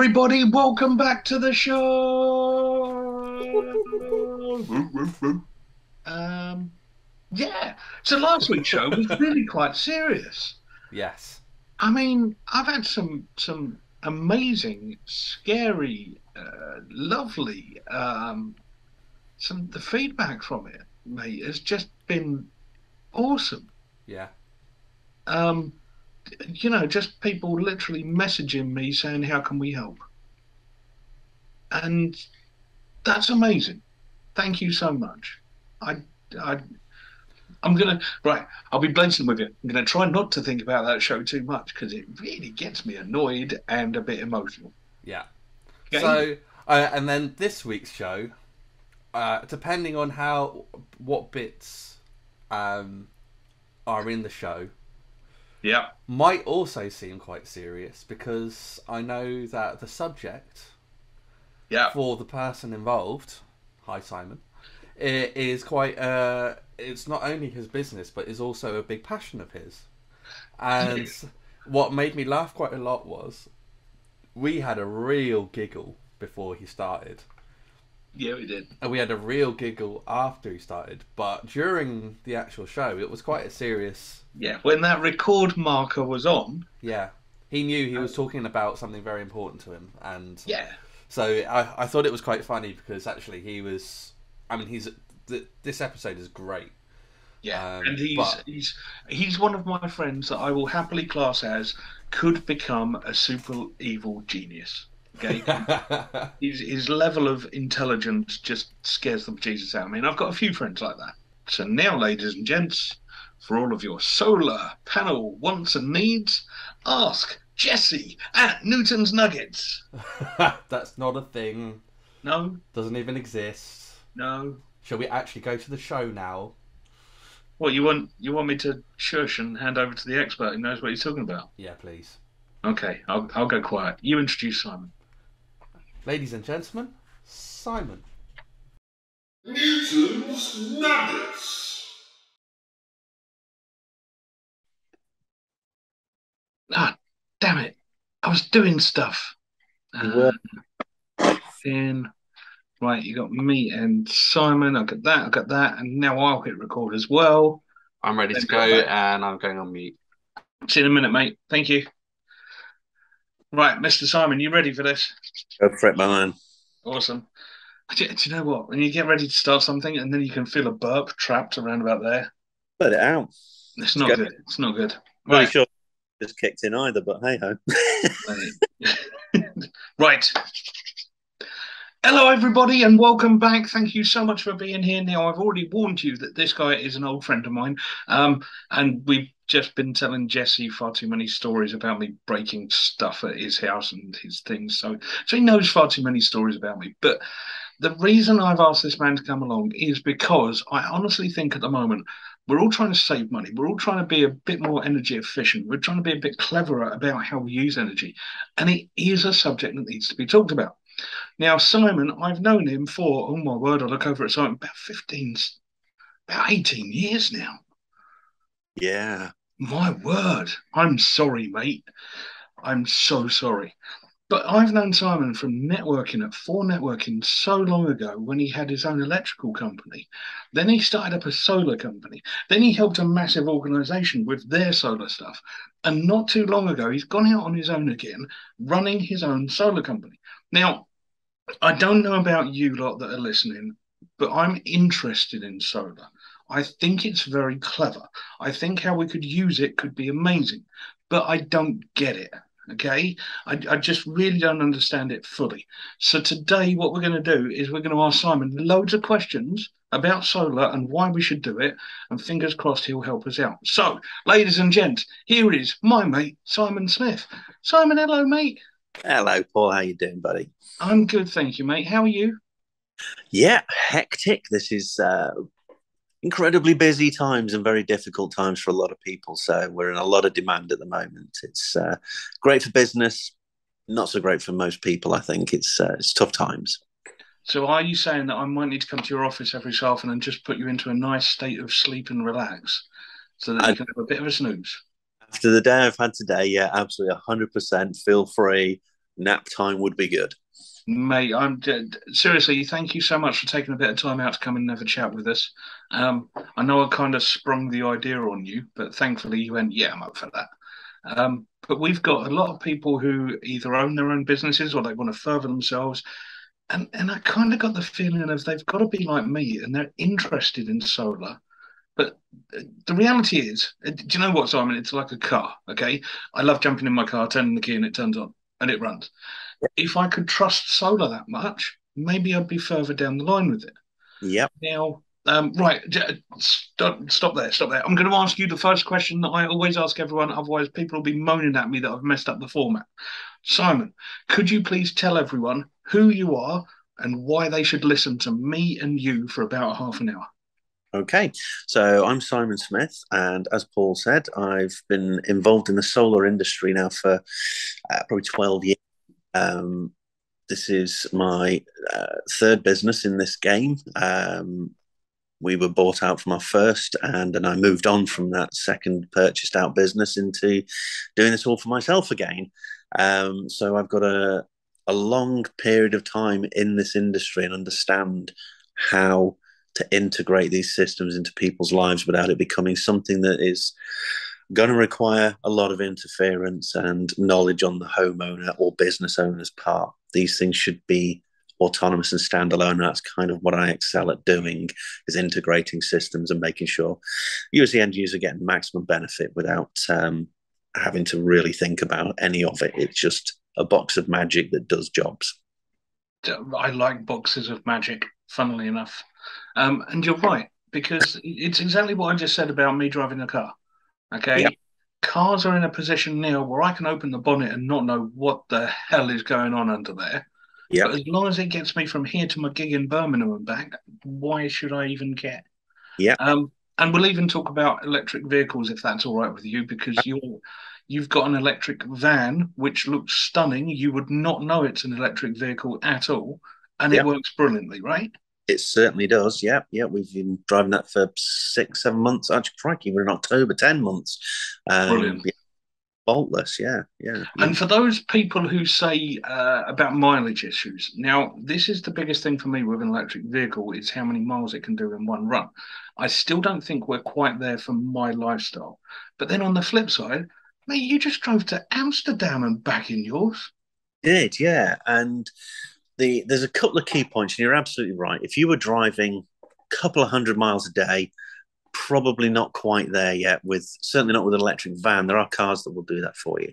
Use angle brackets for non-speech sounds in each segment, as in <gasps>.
Everybody. Welcome back to the show. um, yeah. So last week's show was really quite serious. Yes. I mean, I've had some some amazing, scary, uh, lovely. Um, some the feedback from it, mate, has just been awesome. Yeah. Um, you know, just people literally messaging me saying, "How can we help?" And that's amazing. Thank you so much. I, I, I'm gonna right. I'll be blatant with you. I'm gonna try not to think about that show too much because it really gets me annoyed and a bit emotional. Yeah. Okay? So, uh, and then this week's show, uh, depending on how what bits um, are in the show, yeah, might also seem quite serious because I know that the subject yeah, for the person involved, hi Simon, i- is quite. Uh, it's not only his business, but is also a big passion of his. And what made me laugh quite a lot was we had a real giggle before he started, yeah. We did. and we had a real giggle after he started. But during the actual show, it was quite a serious. Yeah, when that record marker was on. Yeah, he knew he was talking about something very important to him, and Yeah, So I, I thought it was quite funny because actually he was. I mean, he's th- this episode is great. yeah, Um, and he's but- he's he's one of my friends that I will happily class as could become a super evil genius. Okay, <laughs> his, his level of intelligence just scares the Jesus out of me. And I've got a few friends like that. So now, ladies and gents, for all of your solar panel wants and needs, ask Jesse at Newton's Nuggets. <laughs> That's not a thing. No, Doesn't even exist. no. Shall we actually go to the show now? What you want? You want me to shush and hand over to the expert who knows what he's talking about? Yeah, please. Okay, I'll I'll go quiet. You introduce Simon. Ladies and gentlemen, Simon. Newton's Nuggets. Ah, damn it! I was doing stuff. You. Uh, then, right, you got me and Simon. I got that. I got that, and now I'll hit record as well. I'm ready to Then go, go and I'm going on mute. See you in a minute, mate. Thank you. Right, Mr. Simon, you ready for this? Go for it, my man. Awesome. Do do you know what? When you get ready to start something and then you can feel a burp trapped around about there, Let it out. it's not Go. good. It's not good. Right. sure just kicked in either, but hey ho. <laughs> right. <laughs> Hello, everybody, and welcome back. Thank you so much for being here. Now, I've already warned you that this guy is an old friend of mine, um, and we've just been telling Jesse far too many stories about me breaking stuff at his house and his things. So, so he knows far too many stories about me. But the reason I've asked this man to come along is because I honestly think at the moment we're all trying to save money. We're all trying to be a bit more energy efficient. We're trying to be a bit cleverer about how we use energy. And it is a subject that needs to be talked about. Now, Simon, I've known him for, oh my word, I look over at Simon, about 15, about 18 years now. Yeah. My word. I'm sorry, mate. I'm so sorry. But I've known Simon from networking at 4Networking so long ago when he had his own electrical company. Then he started up a solar company. Then he helped a massive organization with their solar stuff. And not too long ago, he's gone out on his own again, running his own solar company. Now, I don't know about you lot that are listening, but I'm interested in solar. I think it's very clever. I think how we could use it could be amazing, but I don't get it. Okay. I, I just really don't understand it fully. So, today, what we're going to do is we're going to ask Simon loads of questions about solar and why we should do it. And fingers crossed he'll help us out. So, ladies and gents, here is my mate, Simon Smith. Simon, hello, mate. Hello, Paul. How you doing, buddy? I'm good, thank you, mate. How are you? Yeah, hectic. This is uh, incredibly busy times and very difficult times for a lot of people. So we're in a lot of demand at the moment. It's uh, great for business, not so great for most people. I think it's uh, it's tough times. So, are you saying that I might need to come to your office every so often and just put you into a nice state of sleep and relax so that I- you can have a bit of a snooze? After the day I've had today, yeah, absolutely 100%. Feel free. Nap time would be good. Mate, I'm seriously. Thank you so much for taking a bit of time out to come and have a chat with us. Um, I know I kind of sprung the idea on you, but thankfully you went, "Yeah, I'm up for that." Um, but we've got a lot of people who either own their own businesses or they want to further themselves, and and I kind of got the feeling of they've got to be like me and they're interested in solar. But the reality is, do you know what, Simon? It's like a car. Okay, I love jumping in my car, turning the key, and it turns on and it runs if I could trust solar that much, maybe I'd be further down the line with it. Yep. Now, um, right, stop, stop there, stop there. I'm going to ask you the first question that I always ask everyone, otherwise, people will be moaning at me that I've messed up the format. Simon, could you please tell everyone who you are and why they should listen to me and you for about half an hour? Okay, so I'm Simon Smith, and as Paul said, I've been involved in the solar industry now for uh, probably 12 years. Um, this is my uh, third business in this game. Um, we were bought out from our first, and then I moved on from that second purchased out business into doing this all for myself again. Um, so I've got a a long period of time in this industry and understand how to integrate these systems into people's lives without it becoming something that is going to require a lot of interference and knowledge on the homeowner or business owner's part. These things should be autonomous and standalone. That's kind of what I excel at doing is integrating systems and making sure you as the end user get maximum benefit without um, having to really think about any of it. It's just a box of magic that does jobs. I like boxes of magic, funnily enough. Um, and you're right, because it's exactly what I just said about me driving a car. Okay. Yep. Cars are in a position now where I can open the bonnet and not know what the hell is going on under there. Yeah. But as long as it gets me from here to my gig in Birmingham and back, why should I even care? Yeah. Um, and we'll even talk about electric vehicles if that's all right with you, because you're you've got an electric van which looks stunning. You would not know it's an electric vehicle at all, and yep. it works brilliantly, right? It certainly does. Yeah, yeah. We've been driving that for six, seven months. Actually, crikey, we're in October, ten months. Um, Brilliant. Yeah, faultless. Yeah, yeah. And for those people who say uh, about mileage issues, now this is the biggest thing for me with an electric vehicle is how many miles it can do in one run. I still don't think we're quite there for my lifestyle. But then on the flip side, mate, you just drove to Amsterdam and back in yours. Did yeah, and the there's a couple of key points, and you're absolutely right. If you were driving a couple of hundred miles a day, probably not quite there yet. With certainly not with an electric van. There are cars that will do that for you.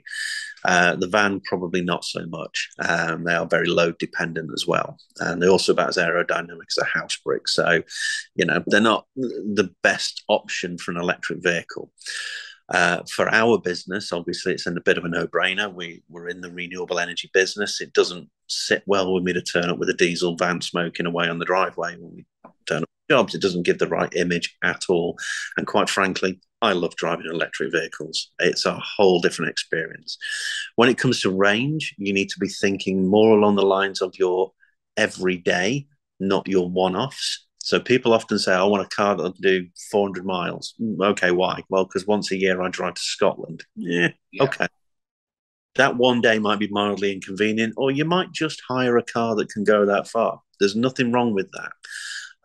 Uh, the van probably not so much. Um, they are very load dependent as well, and they're also about as aerodynamic as a house brick. So, you know, they're not the best option for an electric vehicle. Uh, for our business, obviously, it's in a bit of a no-brainer. We we're in the renewable energy business. It doesn't sit well with me to turn up with a diesel van smoking away on the driveway when we turn up jobs. It doesn't give the right image at all. And quite frankly, I love driving electric vehicles. It's a whole different experience. When it comes to range, you need to be thinking more along the lines of your everyday, not your one-offs. So people often say, I want a car that'll do 400 miles. Mm, okay, why? Well, because once a year I drive to Scotland. Yeah, yeah, okay. That one day might be mildly inconvenient, or you might just hire a car that can go that far. There's nothing wrong with that.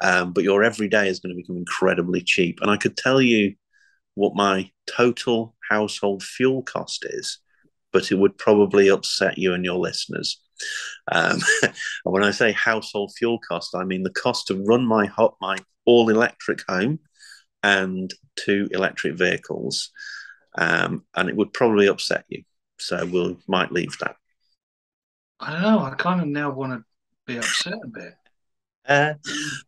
Um, but your everyday is going to become incredibly cheap. And I could tell you what my total household fuel cost is, but it would probably upset you and your listeners. Um, <laughs> and when I say household fuel cost, I mean the cost to run my hot my all electric home and two electric vehicles, um, and it would probably upset you. So we will might leave that. I don't know. I kind of now want to be upset a bit. <laughs> Uh,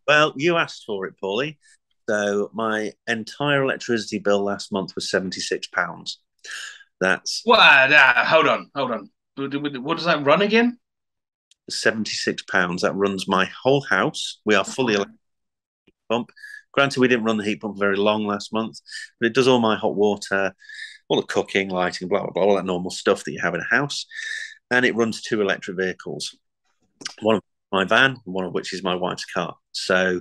well, you asked for it, Paulie. So my entire electricity bill last month was seventy six pounds. That's what? Uh, hold on, hold on. What does that run again? 76 pounds. That runs my whole house. We are fully electric pump. Granted, we didn't run the heat pump very long last month, but it does all my hot water, all the cooking, lighting, blah, blah, blah, all that normal stuff that you have in a house. And it runs two electric vehicles. One of my van, one of which is my wife's car. So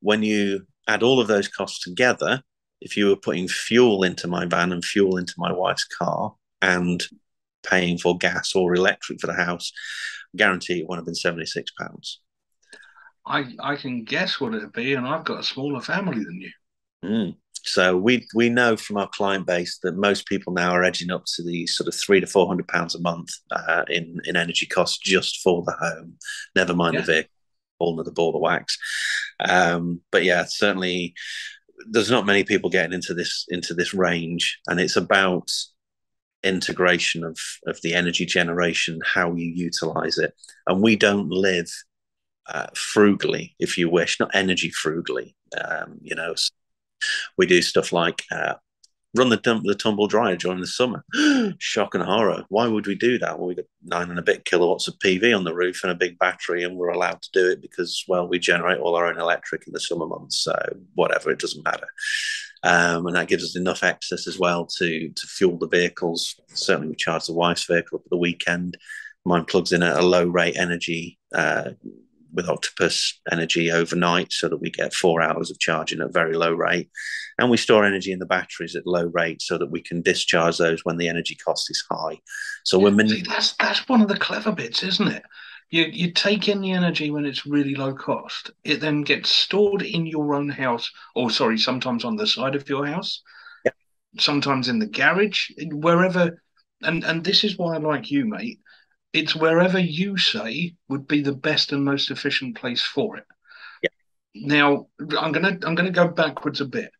when you add all of those costs together, if you were putting fuel into my van and fuel into my wife's car and paying for gas or electric for the house, I guarantee it would have been £76. I, I can guess what it'd be, and I've got a smaller family than you. Mm. So we we know from our client base that most people now are edging up to the sort of three to four hundred pounds a month uh, in in energy costs just for the home. Never mind yeah. the vehicle, all the ball of wax. Um, but yeah, certainly there's not many people getting into this into this range, and it's about integration of of the energy generation, how you utilize it, and we don't live uh, frugally, if you wish, not energy frugally. Um, you know, we do stuff like uh, run the dump the tumble dryer during the summer. <gasps> Shock and horror. Why would we do that? Well, we got nine and a bit kilowatts of PV on the roof and a big battery, and we're allowed to do it because, well, we generate all our own electric in the summer months. So whatever, it doesn't matter. Um, and that gives us enough excess as well to to fuel the vehicles. Certainly, we charge the wife's vehicle for the weekend. Mine plugs in at a low rate energy uh, with Octopus Energy overnight so that we get four hours of charging at very low rate. And we store energy in the batteries at low rate so that we can discharge those when the energy cost is high. So we're See, that's that's one of the clever bits, isn't it? You you take in the energy when it's really low cost. It then gets stored in your own house, or sorry, sometimes on the side of your house, yeah. sometimes in the garage, wherever. And and this is why I like you, mate it's wherever you say would be the best and most efficient place for it. Yeah. Now I'm gonna I'm gonna go backwards a bit.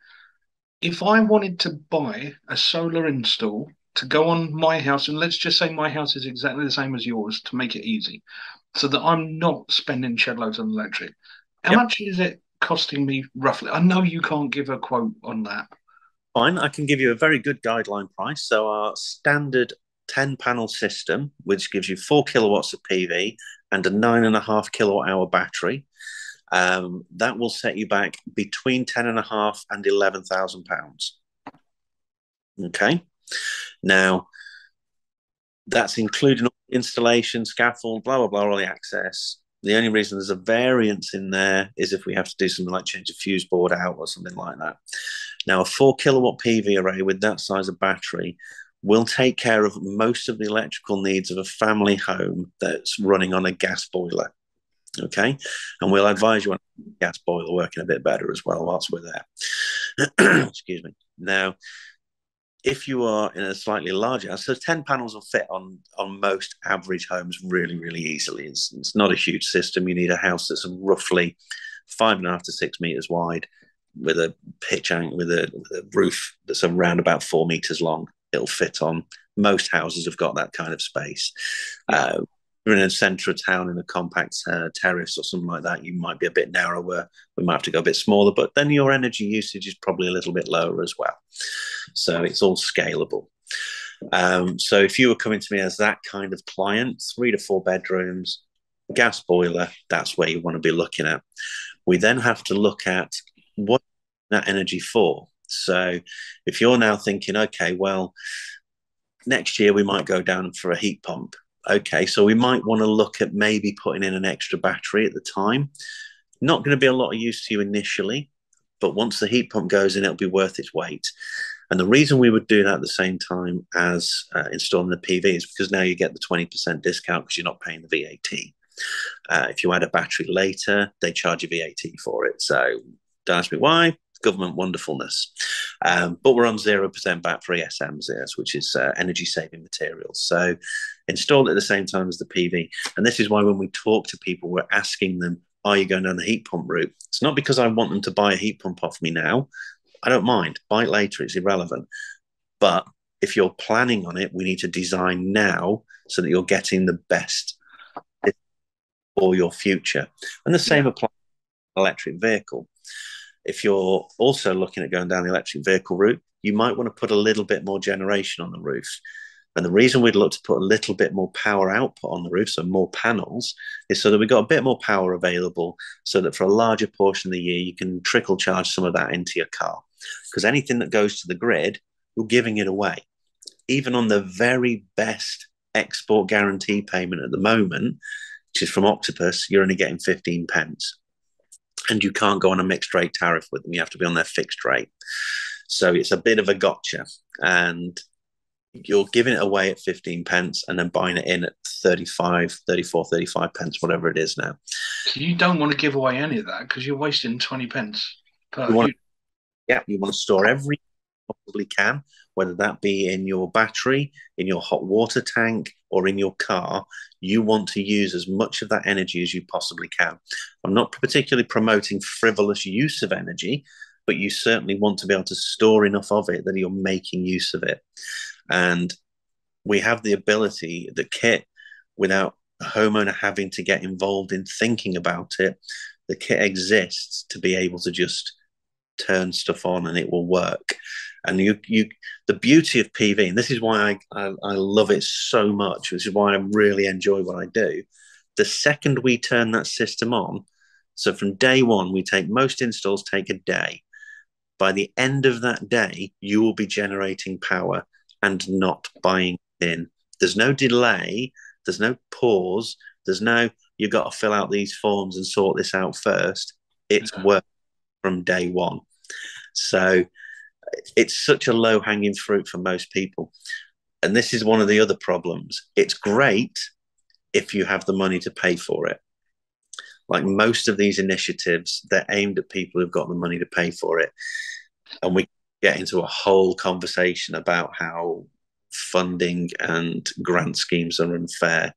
If I wanted to buy a solar install to go on my house, and let's just say my house is exactly the same as yours to make it easy, so that I'm not spending shed loads on electric. How yep. much is it costing me roughly? I know you can't give a quote on that. Fine, I can give you a very good guideline price. So our standard 10 panel system, which gives you four kilowatts of PV and a nine and a half kilowatt hour battery. Um, that will set you back between ten and a half and eleven thousand pounds. Okay, now that's including installation, scaffold, blah blah blah, all the access. The only reason there's a variance in there is if we have to do something like change a fuse board out or something like that. Now, a four kilowatt PV array with that size of battery will take care of most of the electrical needs of a family home that's running on a gas boiler. Okay. And we'll advise you on gas boiler working a bit better as well whilst we're there. <clears throat> Excuse me. Now, if you are in a slightly larger house, so 10 panels will fit on on most average homes really, really easily. It's, it's not a huge system. You need a house that's roughly five and a half to six meters wide with a pitch angle with a, with a roof that's around about four meters long it'll fit on. Most houses have got that kind of space. Uh, you're in a centre of town in a compact uh, terrace or something like that, you might be a bit narrower. We might have to go a bit smaller, but then your energy usage is probably a little bit lower as well. So it's all scalable. Um, so if you were coming to me as that kind of client, three to four bedrooms, gas boiler, that's where you want to be looking at. We then have to look at what that energy for. So if you're now thinking, okay, well, next year we might go down for a heat pump. Okay, so we might want to look at maybe putting in an extra battery at the time. Not going to be a lot of use to you initially, but once the heat pump goes in, it'll be worth its weight. And the reason we would do that at the same time as uh, installing the PV is because now you get the 20% discount because you're not paying the VAT. Uh, if you add a battery later, they charge you VAT for it. So don't ask me why government wonderfulness. Um, but we're on 0% VAT for ESMs, yes, which is uh, energy saving materials. So install it at the same time as the PV. And this is why when we talk to people, we're asking them, are you going down the heat pump route? It's not because I want them to buy a heat pump off me now. I don't mind. Buy it later, it's irrelevant. But if you're planning on it, we need to design now so that you're getting the best for your future. And the same applies to electric vehicle if you're also looking at going down the electric vehicle route, you might want to put a little bit more generation on the roofs. And the reason we'd look to put a little bit more power output on the roof, so more panels, is so that we've got a bit more power available so that for a larger portion of the year, you can trickle charge some of that into your car. Because anything that goes to the grid, you're giving it away. Even on the very best export guarantee payment at the moment, which is from Octopus, you're only getting 15 pence and you can't go on a mixed rate tariff with them. You have to be on their fixed rate. So it's a bit of a gotcha. And you're giving it away at 15 pence and then buying it in at 35, 34, 35 pence, whatever it is now. You don't want to give away any of that because you're wasting 20 pence per You want- Yeah, you want to store every you possibly can, whether that be in your battery, in your hot water tank, or in your car. You want to use as much of that energy as you possibly can. I'm not particularly promoting frivolous use of energy, but you certainly want to be able to store enough of it that you're making use of it. And we have the ability, the kit, without a homeowner having to get involved in thinking about it, the kit exists to be able to just turn stuff on and it will work. And you, you, the beauty of PV, and this is why I, I, I love it so much, which is why I really enjoy what I do. The second we turn that system on, so from day one, we take most installs take a day. By the end of that day, you will be generating power and not buying in. There's no delay, there's no pause, there's no you've got to fill out these forms and sort this out first. It's work from day one. So it's such a low hanging fruit for most people. And this is one of the other problems. It's great if you have the money to pay for it. Like most of these initiatives, they're aimed at people who've got the money to pay for it. And we get into a whole conversation about how funding and grant schemes are unfair.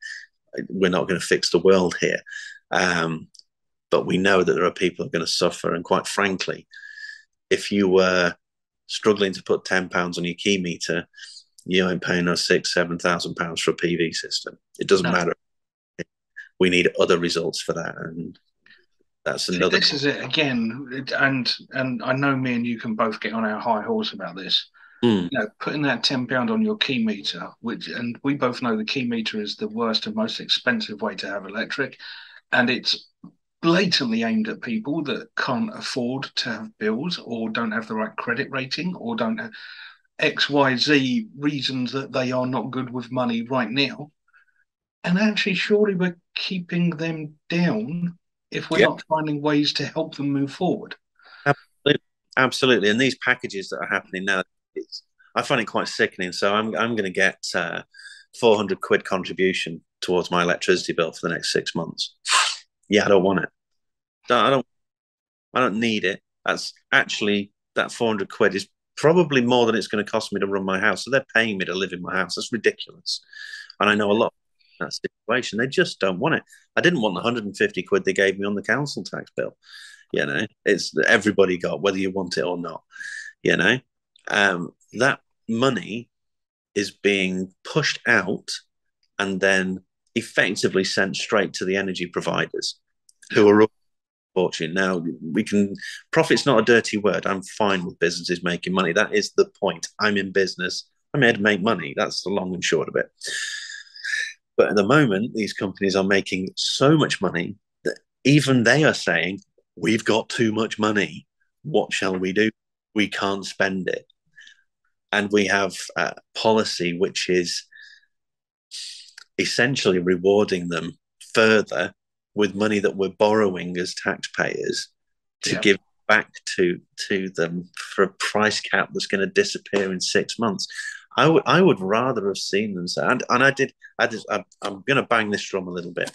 We're not going to fix the world here. Um, but we know that there are people who are going to suffer. And quite frankly, if you were struggling to put ten pounds on your key meter, you ain't paying us six, seven thousand pounds for a PV system. It doesn't No. matter. We need other results for that, and that's another. this is it again, and and I know me and you can both get on our high horse about this. Hmm. You know, putting that ten pound on your key meter, which and we both know the key meter is the worst and most expensive way to have electric, and it's blatantly aimed at people that can't afford to have bills or don't have the right credit rating or don't have X, Y, Z reasons that they are not good with money right now. And actually, surely we're keeping them down if we're Yeah. not finding ways to help them move forward. Absolutely, and these packages that are happening now, it's, I find it quite sickening. So I'm I'm going to get uh, 400 quid contribution towards my electricity bill for the next six months. Yeah, I don't want it. No, I don't. I don't need it. That's actually that 400 quid is probably more than it's going to cost me to run my house. So they're paying me to live in my house. That's ridiculous. And I know a lot in that situation. They just don't want it. I didn't want the 150 quid they gave me on the council tax bill. You know, it's everybody got whether you want it or not. You know, um, that money is being pushed out and then effectively sent straight to the energy providers who are fortunate. Now we can profit's not a dirty word. I'm fine with businesses making money. That is the point. I'm in business. I'm here to make money. That's the long and short of it. But at the moment, these companies are making so much money that even they are saying, We've got too much money. What shall we do? We can't spend it. And we have a policy which is essentially rewarding them further with money that we're borrowing as taxpayers to Yeah. give back to to them for a price cap that's going to disappear in six months. I would I would rather have seen them say, and, and I did I just I, I'm going to bang this drum a little bit.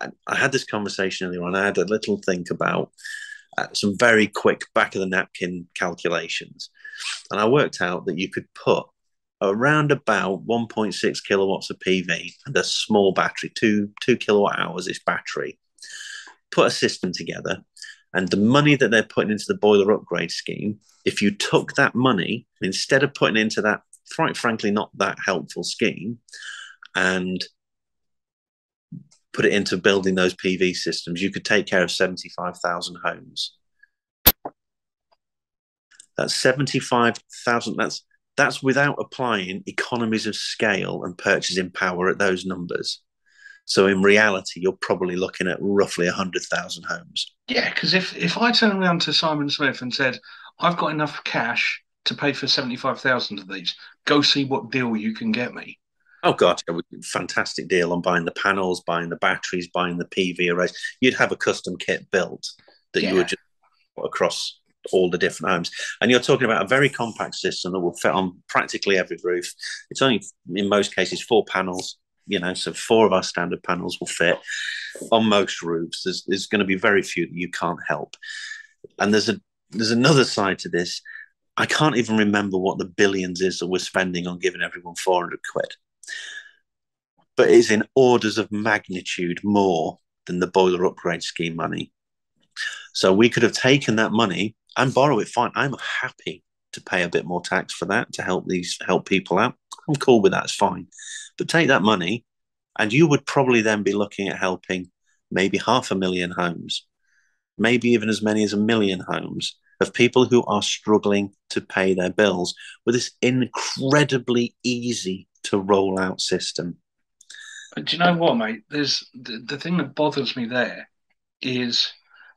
I, I had this conversation earlier on. I had a little think about uh, some very quick back of the napkin calculations, and I worked out that you could put around about 1.6 kilowatts of PV and a small battery, two two kilowatt hours ish battery. Put a system together, and the money that they're putting into the boiler upgrade scheme, if you took that money instead of putting into that, quite frankly, not that helpful scheme, and put it into building those PV systems, you could take care of 75,000 homes. That's 75,000. That's that's without applying economies of scale and purchasing power at those numbers. So in reality, you're probably looking at roughly 100,000 homes. Yeah, because if if I turn around to Simon Smith and said, "I've got enough cash to pay for seventy five thousand of these, go see what deal you can get me." Oh God, yeah, fantastic deal on buying the panels, buying the batteries, buying the PV arrays. You'd have a custom kit built that Yeah. you would just put across all the different homes. And you're talking about a very compact system that will fit on practically every roof. It's only in most cases four panels, you know, so four of our standard panels will fit on most roofs. There's there's going to be very few that you can't help. And there's a there's another side to this. I can't even remember what the billions is that we're spending on giving everyone 400 quid. But it's in orders of magnitude more than the boiler upgrade scheme money. So we could have taken that money and borrow it fine. I'm happy to pay a bit more tax for that to help these help people out. I'm cool with that, it's fine. But take that money and you would probably then be looking at helping maybe half a million homes, maybe even as many as a million homes of people who are struggling to pay their bills with this incredibly easy to roll out system. But do you know what, mate? There's the, the thing that bothers me there is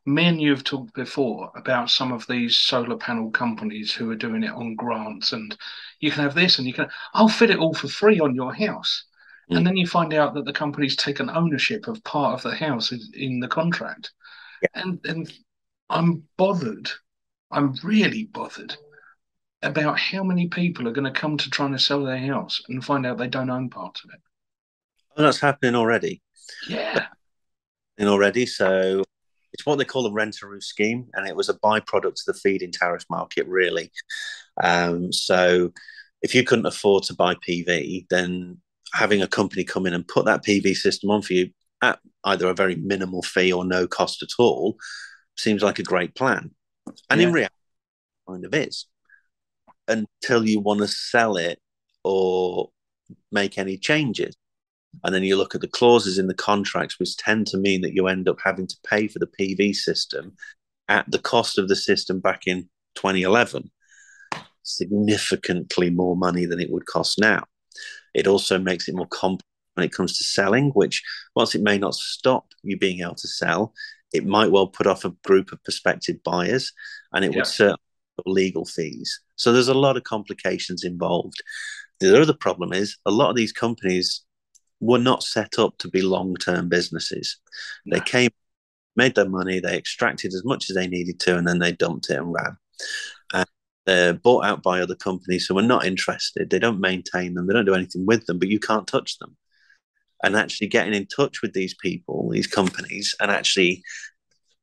me and you have talked before about some of these solar panel companies who are doing it on grants and you can have this and you can I'll fit it all for free on your house. Mm. And then you find out that the company's taken ownership of part of the house in, in the contract. Yeah. And and I'm bothered. I'm really bothered about how many people are going to come to trying to sell their house and find out they don't own parts of it. That's happening already. Yeah. And already. So it's what they call a rent a roof scheme, and it was a byproduct of the feed-in tariff market, really. Um, so if you couldn't afford to buy PV, then having a company come in and put that PV system on for you at either a very minimal fee or no cost at all seems like a great plan. And yeah. in reality, kind of is until you want to sell it or make any changes. And then you look at the clauses in the contracts, which tend to mean that you end up having to pay for the PV system at the cost of the system back in 2011, significantly more money than it would cost now. It also makes it more complex when it comes to selling, which, whilst it may not stop you being able to sell, it might well put off a group of prospective buyers and it yeah. would certainly legal fees. So there's a lot of complications involved. The other problem is a lot of these companies were not set up to be long-term businesses. No. They came, made their money, they extracted as much as they needed to, and then they dumped it and ran. And they're bought out by other companies who are not interested. They don't maintain them. They don't do anything with them, but you can't touch them. And actually getting in touch with these people, these companies, and actually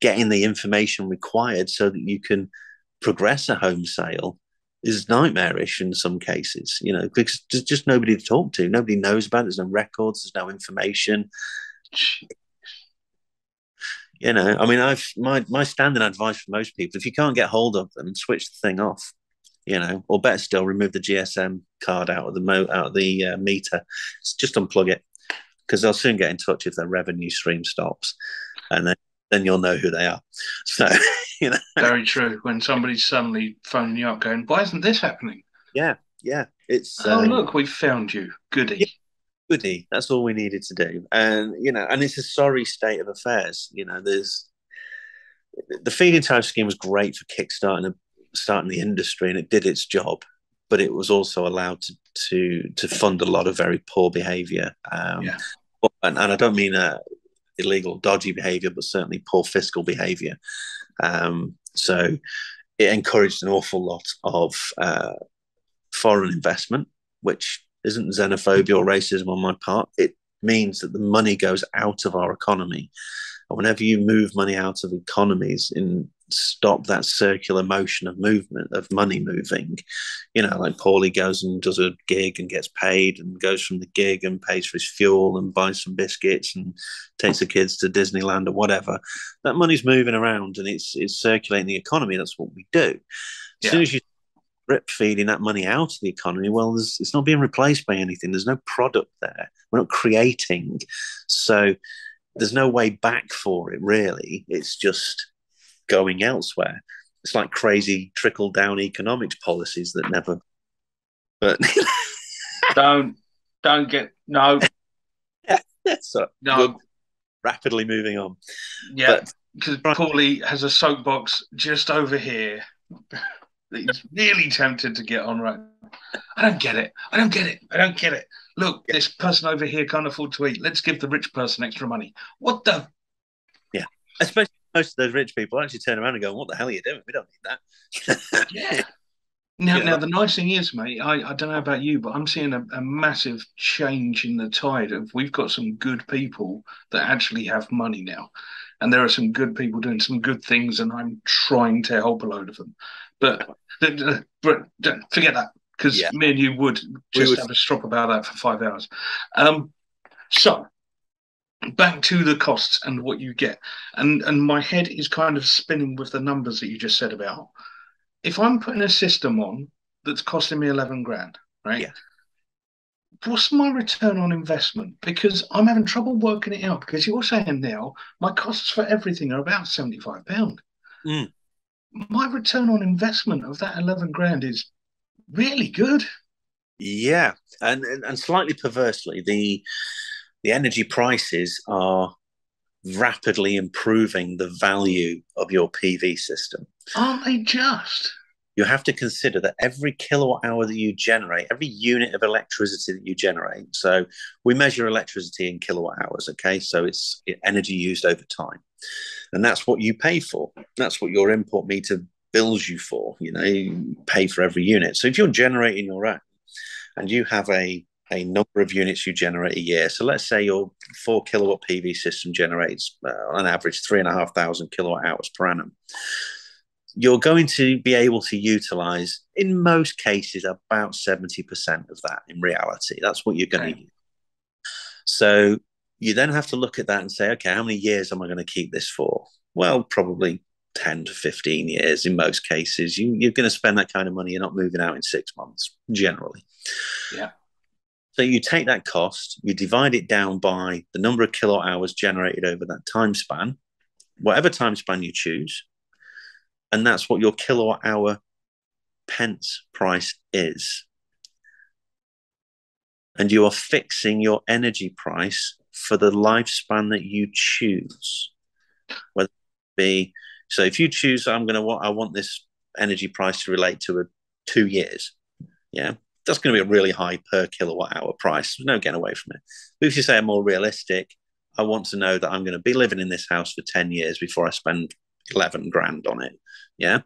getting the information required so that you can progress a home sale is nightmarish in some cases, you know, because there's just nobody to talk to. Nobody knows about it. There's no records, there's no information. You know, I mean, I've my my standing advice for most people: if you can't get hold of them, switch the thing off. You know, or better still, remove the GSM card out of the mo out of the uh, meter. just unplug it because they'll soon get in touch if their revenue stream stops, and then then you'll know who they are. So, <laughs> you know. <laughs> Very true. When somebody's suddenly phoning you up going, why isn't this happening? Yeah, yeah. It's Oh um, look, we found you. Goody. Yeah, goody. That's all we needed to do. And you know, and it's a sorry state of affairs. You know, there's the feed-in tariff scheme was great for kickstarting starting the industry and it did its job, but it was also allowed to to to fund a lot of very poor behavior. Um, yeah. and, and I don't mean uh, illegal, dodgy behavior, but certainly poor fiscal behavior. Um, so it encouraged an awful lot of uh, foreign investment, which isn't xenophobia or racism on my part. It means that the money goes out of our economy. And whenever you move money out of economies in stop that circular motion of movement of money moving. You know, like Paulie goes and does a gig and gets paid and goes from the gig and pays for his fuel and buys some biscuits and takes the kids to Disneyland or whatever. That money's moving around and it's it's circulating the economy. That's what we do. As yeah. soon as you rip feeding that money out of the economy, well, it's not being replaced by anything. There's no product there. We're not creating. So there's no way back for it, really. It's just going elsewhere. It's like crazy trickle down economics policies that never. But <laughs> don't don't get no. <laughs> so no. Rapidly moving on. Yeah, because Paulie has a soapbox just over here. <laughs> that He's really tempted to get on right. I don't get it. I don't get it. I don't get it. Look, this person over here can't afford to eat. Let's give the rich person extra money. What the? Yeah, especially most of those rich people actually turn around and go, "What the hell are you doing? We don't need that." yeah. <laughs> Now, Yeah. now the nice thing is, mate. I, I don't know about you, but I'm seeing a, a massive change in the tide of we've got some good people that actually have money now, and there are some good people doing some good things, and I'm trying to help a load of them. But but, but forget that because Yeah. me and you would just would- have a strop about that for five hours. Um, so back to the costs and what you get, and and my head is kind of spinning with the numbers that you just said about. If I'm putting a system on that's costing me eleven grand, right? Yeah. What's my return on investment? Because I'm having trouble working it out. Because you're saying now my costs for everything are about seventy-five pound. Mm. My return on investment of that eleven grand is really good. Yeah, and and and slightly perversely, the the energy prices are rapidly improving the value of your PV system. Aren't they just? You have to consider that every kilowatt hour that you generate, every unit of electricity that you generate. So we measure electricity in kilowatt hours. Okay, so it's energy used over time, and that's what you pay for. That's what your import meter bills you for. You know, you pay for every unit. So if you're generating your own and you have a a number of units you generate a year. So let's say your four kilowatt PV system generates uh, on average three and a half thousand kilowatt hours per annum. You're going to be able to utilize, in most cases, about 70% of that in reality. That's what you're going Okay. to use. So you then have to look at that and say, okay, how many years am I going to keep this for? Well, probably 10 to 15 years in most cases. You, you're going to spend that kind of money. You're not moving out in six months, generally. Yeah. So you take that cost, you divide it down by the number of kilowatt hours generated over that time span, whatever time span you choose, and that's what your kilowatt hour pence price is. And you are fixing your energy price for the lifespan that you choose. Whether it be so if you choose I'm gonna want I want this energy price to relate to a two years, yeah, that's going to be a really high per kilowatt hour price. There's no getting away from it. But if you say I'm more realistic, I want to know that I'm going to be living in this house for 10 years before I spend 11 grand on it. Yeah.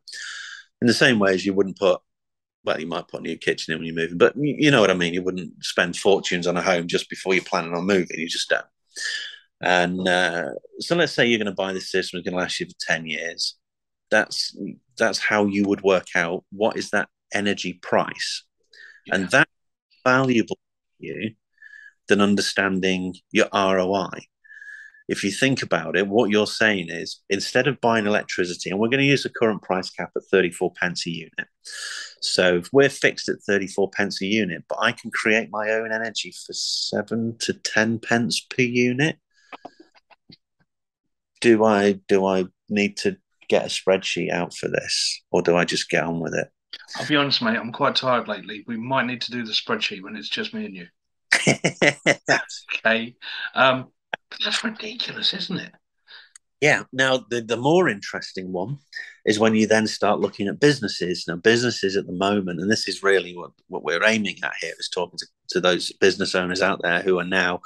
In the same way as you wouldn't put, well, you might put a new kitchen in when you're moving, but you know what I mean. You wouldn't spend fortunes on a home just before you're planning on moving. You just don't. And uh, so let's say you're going to buy this system, it's going to last you for 10 years. That's that's how you would work out what is that energy price and that's valuable to you than understanding your ROI. If you think about it, what you're saying is instead of buying electricity, and we're going to use the current price cap at 34 pence a unit. So if we're fixed at 34 pence a unit, but I can create my own energy for seven to 10 pence per unit. Do I do I need to get a spreadsheet out for this, or do I just get on with it? I'll be honest, mate. I'm quite tired lately. We might need to do the spreadsheet when it's just me and you. <laughs> that's Okay. Um, that's ridiculous, isn't it? Yeah. Now, the, the more interesting one is when you then start looking at businesses. Now, businesses at the moment, and this is really what, what we're aiming at here, is talking to, to those business owners out there who are now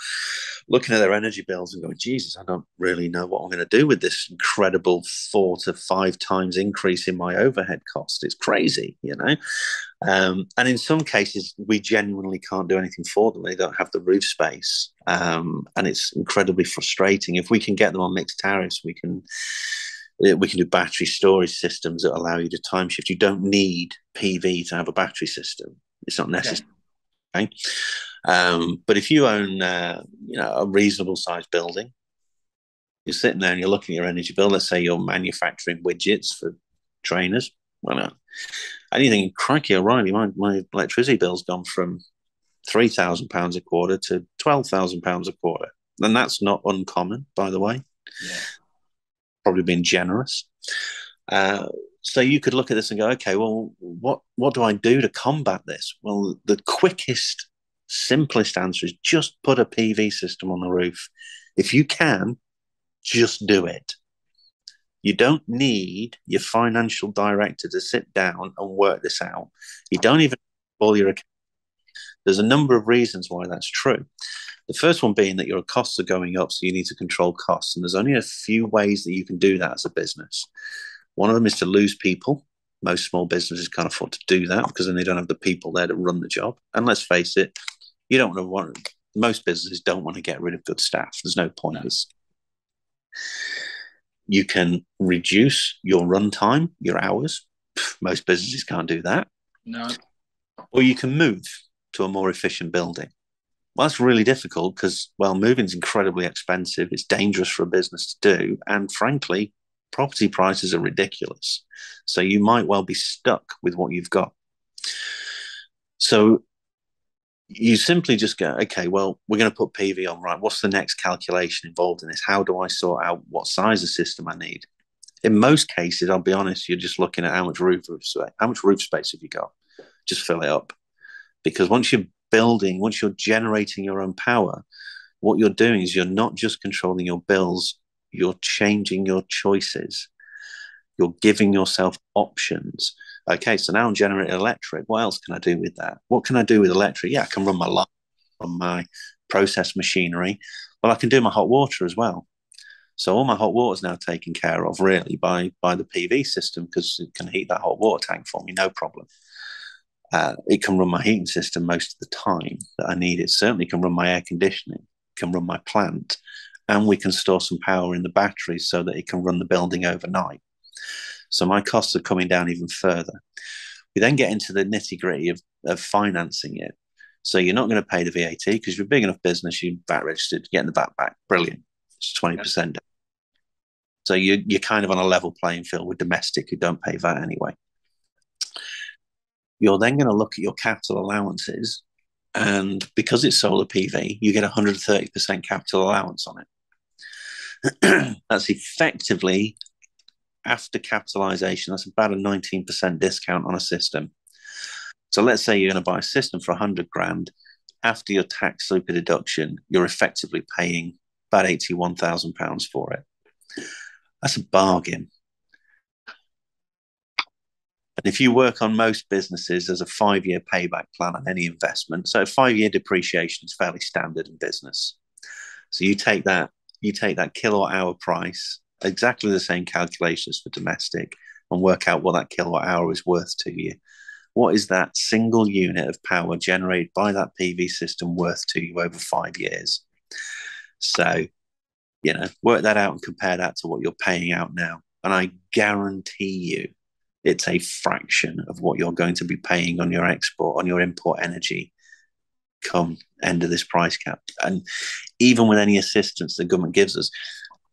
looking at their energy bills and going, Jesus, I don't really know what I'm going to do with this incredible four to five times increase in my overhead cost. It's crazy, you know? Um, and in some cases, we genuinely can't do anything for them. They don't have the roof space. Um, and it's incredibly frustrating. If we can get them on mixed tariffs, we can we can do battery storage systems that allow you to time shift. You don't need PV to have a battery system. It's not necessary. Okay. Um, but if you own, uh, you know, a reasonable sized building, you're sitting there and you're looking at your energy bill. Let's say you're manufacturing widgets for trainers. Well, no. and you think, crikey, O'Reilly, my, my electricity bill's gone from three thousand pounds a quarter to twelve thousand pounds a quarter, and that's not uncommon, by the way. Yeah. Probably been generous. Uh, so you could look at this and go, okay, well, what what do I do to combat this? Well, the quickest, simplest answer is just put a PV system on the roof. If you can, just do it. You don't need your financial director to sit down and work this out. You don't even all your. There's a number of reasons why that's true. The first one being that your costs are going up, so you need to control costs. And there's only a few ways that you can do that as a business. One of them is to lose people. Most small businesses can't afford to do that because then they don't have the people there to run the job. And let's face it, you don't want to want most businesses don't want to get rid of good staff. There's no point. No. You can reduce your runtime, your hours. Most businesses can't do that. No. Or you can move to a more efficient building. Well, that's really difficult because, well, moving is incredibly expensive. It's dangerous for a business to do. And frankly, property prices are ridiculous. So you might well be stuck with what you've got. So you simply just go, okay, well, we're going to put PV on, right? What's the next calculation involved in this? How do I sort out what size of system I need? In most cases, I'll be honest, you're just looking at how much roof, space, how much roof space have you got? Just fill it up. Because once you're building, once you're generating your own power, what you're doing is you're not just controlling your bills, you're changing your choices. You're giving yourself options okay, so now I'm generating electric. What else can I do with that? What can I do with electric? Yeah, I can run my light, run my process machinery. Well, I can do my hot water as well. So all my hot water is now taken care of really by by the PV system because it can heat that hot water tank for me, no problem. Uh, it can run my heating system most of the time that I need it. Certainly can run my air conditioning, can run my plant, and we can store some power in the batteries so that it can run the building overnight. So my costs are coming down even further. We then get into the nitty gritty of, of financing it. So you're not going to pay the VAT because you're a big enough business, you VAT registered, getting the VAT back. Brilliant. It's 20%. So you, you're kind of on a level playing field with domestic who don't pay VAT anyway. You're then going to look at your capital allowances. And because it's solar PV, you get 130% capital allowance on it. <clears throat> That's effectively after capitalization, that's about a 19% discount on a system. So let's say you're going to buy a system for 100 grand. After your tax super deduction, you're effectively paying about 81,000 pounds for it. That's a bargain. And if you work on most businesses, there's a five year payback plan on any investment. So five year depreciation is fairly standard in business. So you take that, you take that kilowatt hour price exactly the same calculations for domestic and work out what that kilowatt hour is worth to you. What is that single unit of power generated by that PV system worth to you over five years? So, you know, work that out and compare that to what you're paying out now. And I guarantee you it's a fraction of what you're going to be paying on your export, on your import energy come end of this price cap. And even with any assistance the government gives us,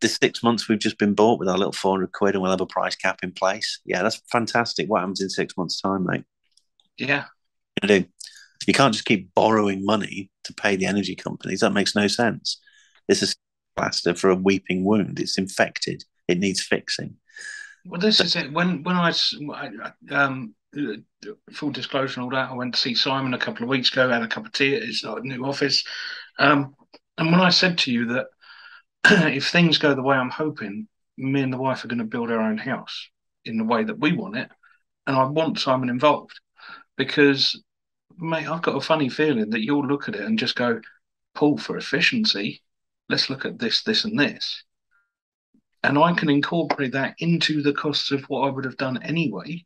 the six months we've just been bought with our little 400 quid and we'll have a price cap in place. Yeah, that's fantastic. What happens in six months' time, mate? Yeah. You, you can't just keep borrowing money to pay the energy companies. That makes no sense. It's a plaster for a weeping wound. It's infected. It needs fixing. Well, this is it. When when I, um, full disclosure and all that, I went to see Simon a couple of weeks ago, had a cup of tea at his new office. Um, and when I said to you that <clears throat> if things go the way I'm hoping, me and the wife are going to build our own house in the way that we want it. And I want Simon involved because, mate, I've got a funny feeling that you'll look at it and just go, Paul, for efficiency, let's look at this, this, and this. And I can incorporate that into the costs of what I would have done anyway.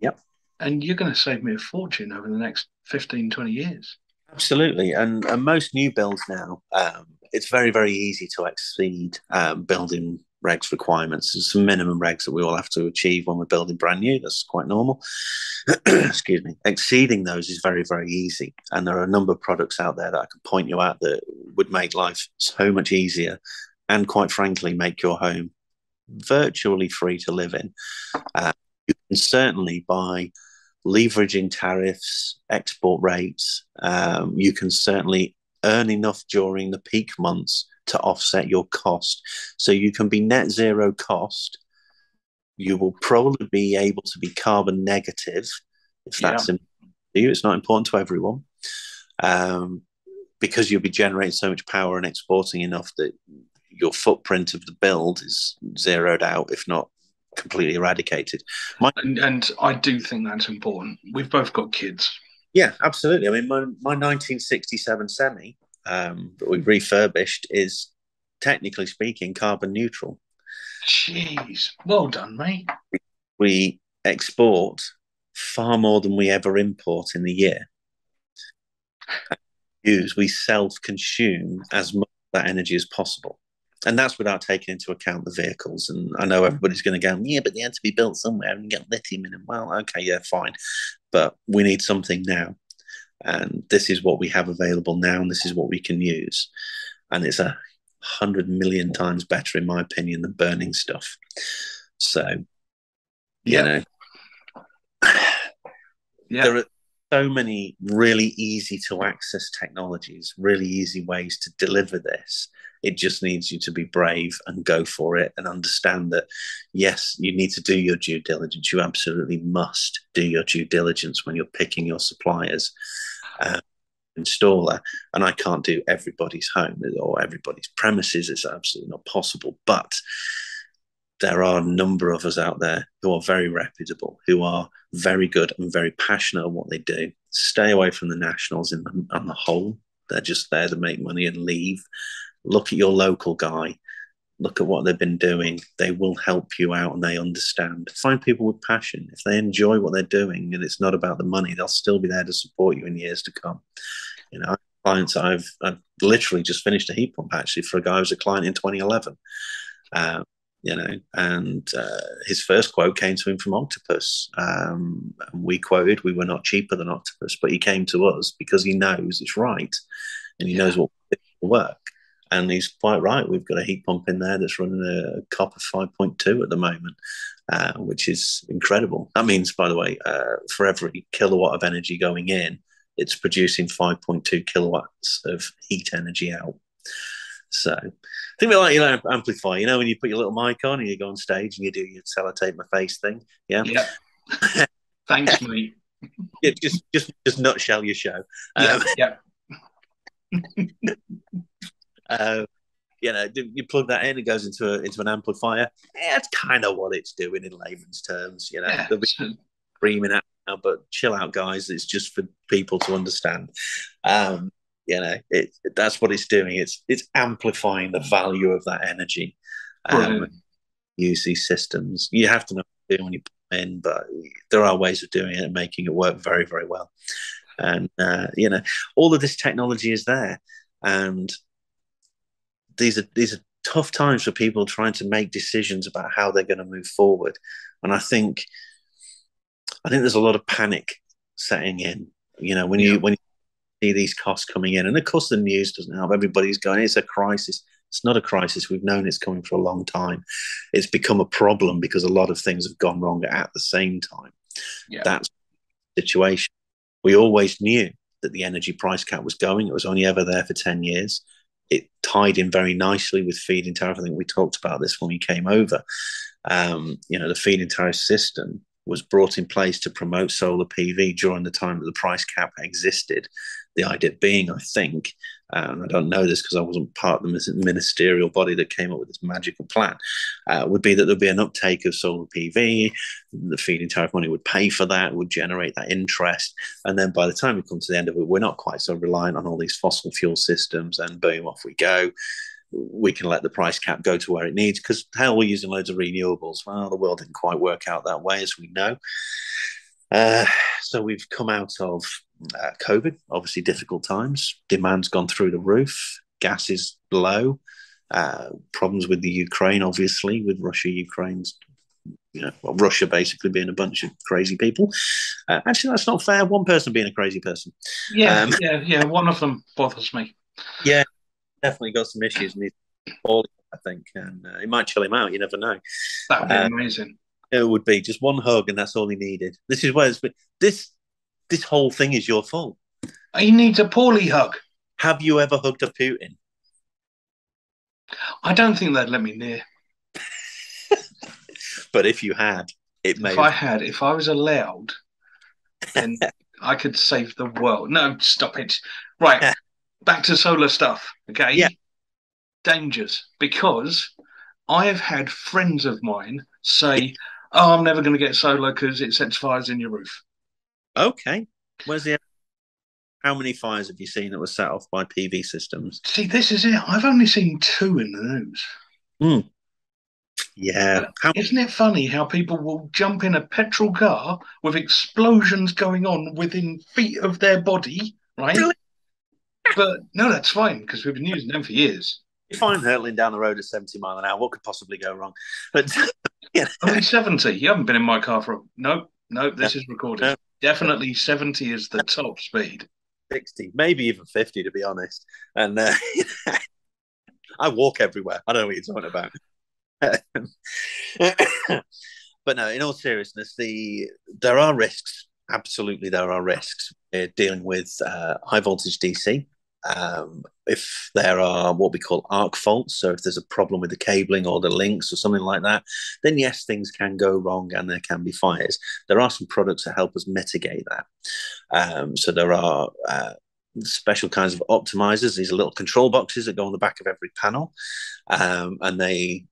Yep. And you're going to save me a fortune over the next 15, 20 years. Absolutely. And, and most new builds now, um, it's very, very easy to exceed um, building regs requirements. There's some minimum regs that we all have to achieve when we're building brand new. That's quite normal. <clears throat> Excuse me. Exceeding those is very, very easy. And there are a number of products out there that I can point you at that would make life so much easier and, quite frankly, make your home virtually free to live in. Uh, you can certainly by leveraging tariffs, export rates. Um, you can certainly earn enough during the peak months to offset your cost. So you can be net zero cost. You will probably be able to be carbon negative if that's yeah. important to you. It's not important to everyone. Um, because you'll be generating so much power and exporting enough that your footprint of the build is zeroed out, if not completely eradicated. My- and, and I do think that's important. We've both got kids. Yeah, absolutely. I mean, my, my 1967 semi um, that we refurbished is technically speaking carbon neutral. Jeez, well done, mate. We export far more than we ever import in the year. Use we self-consume as much of that energy as possible, and that's without taking into account the vehicles. And I know mm-hmm. everybody's going to go, yeah, but they had to be built somewhere and get lithium in them. Well, okay, yeah, fine, but we need something now, and this is what we have available now, and this is what we can use, and it's a hundred million times better, in my opinion, than burning stuff. So, you Yeah. know, Yeah, there are so many really easy to access technologies, really easy ways to deliver this. It just needs you to be brave and go for it and understand that, yes, you need to do your due diligence. You absolutely must do your due diligence when you're picking your suppliers. Uh, installer and I can't do everybody's home or everybody's premises it's absolutely not possible but there are a number of us out there who are very reputable, who are very good and very passionate at what they do. Stay away from the nationals in the, on the whole. They're just there to make money and leave. Look at your local guy. Look at what they've been doing. They will help you out and they understand. Find people with passion. If they enjoy what they're doing and it's not about the money, they'll still be there to support you in years to come. You know, clients I've, I've literally just finished a heat pump actually for a guy who was a client in 2011. Um, you know, and uh, his first quote came to him from Octopus. Um, and we quoted, we were not cheaper than Octopus, but he came to us because he knows it's right and he knows what will work. And he's quite right. We've got a heat pump in there that's running a COP of 5.2 at the moment, uh, which is incredible. That means, by the way, uh, for every kilowatt of energy going in, it's producing 5.2 kilowatts of heat energy out. So think of it like you know amplify. You know when you put your little mic on and you go on stage and you do your sellotape my face thing. Yeah, yeah. <laughs> Thanks, mate. yeah just just just nutshell your show. Yeah, Um, yeah. <laughs> uh, you know, you plug that in, it goes into a, into an amplifier. Yeah, that's kind of what it's doing in layman's terms. You know, yeah. There'll be screaming out now, but chill out, guys. It's just for people to understand. Um, you know, it, that's what it's doing. It's it's amplifying the value of that energy. Um, use these systems. You have to know what to do when you put them in, but there are ways of doing it and making it work very, very well. And uh, you know, all of this technology is there, and these are these are tough times for people trying to make decisions about how they're going to move forward. And I think, I think there's a lot of panic setting in. You know, when you when you see these costs coming in, and of course the news doesn't help. Everybody's going, it's a crisis. It's not a crisis. We've known it's coming for a long time. It's become a problem because a lot of things have gone wrong at the same time. Yeah. That's the situation. We always knew that the energy price cap was going. It was only ever there for 10 years. It tied in very nicely with feed-in tariff. I think we talked about this when we came over. Um, you know, the feed-in tariff system was brought in place to promote solar PV during the time that the price cap existed. The idea being, I think, and I don't know this because I wasn't part of the ministerial body that came up with this magical plan, uh, would be that there'd be an uptake of solar PV. The feed-in tariff money would pay for that, would generate that interest. And then by the time we come to the end of it, we're not quite so reliant on all these fossil fuel systems and boom, off we go. We can let the price cap go to where it needs because hell, we're using loads of renewables. Well, the world didn't quite work out that way, as we know. Uh, so we've come out of uh, COVID, obviously difficult times. Demand's gone through the roof. Gas is low. Uh, problems with the Ukraine, obviously, with Russia, Ukraine's, you know, well, Russia basically being a bunch of crazy people. Uh, actually, that's not fair. One person being a crazy person. Yeah, Um, yeah, yeah. One of them bothers me. Yeah, definitely got some issues, and he's poorly, I think, and uh, it might chill him out. You never know. That would be Uh, amazing. It would be just one hug, and that's all he needed. This is where it's been. This this whole thing is your fault. He needs a poorly hug. Have you ever hugged a Putin? I don't think they'd let me near. <laughs> But if you had, it may. If I had, if I was allowed, then <laughs> I could save the world. No, stop it. Right, <laughs> back to solar stuff. Okay. Yeah. Dangers because I have had friends of mine say, "Oh, I'm never going to get solar because it sets fires in your roof." Okay. Where's the How many fires have you seen that were set off by PV systems? See, this is it. I've only seen two in the news. Mm. Yeah. How, Isn't it funny how people will jump in a petrol car with explosions going on within feet of their body, right? Really? But no, that's fine because we've been using them for years. you find hurtling down the road at 70 mile an hour? What could possibly go wrong? But <laughs> <laughs> yeah, Only 70. You haven't been in my car for. a. Nope. Nope. this is recorded. No. Definitely 70 is the top speed. 60, maybe even 50, to be honest. And uh, <laughs> I walk everywhere. I don't know what you're talking about. <laughs> but no, in all seriousness, the there are risks. Absolutely, there are risks. We're dealing with uh, high voltage DC. Um, if there are what we call arc faults, so if there's a problem with the cabling or the links or something like that, then yes, things can go wrong and there can be fires. There are some products that help us mitigate that. Um, so there are uh, special kinds of optimizers. These are little control boxes that go on the back of every panel, um, and they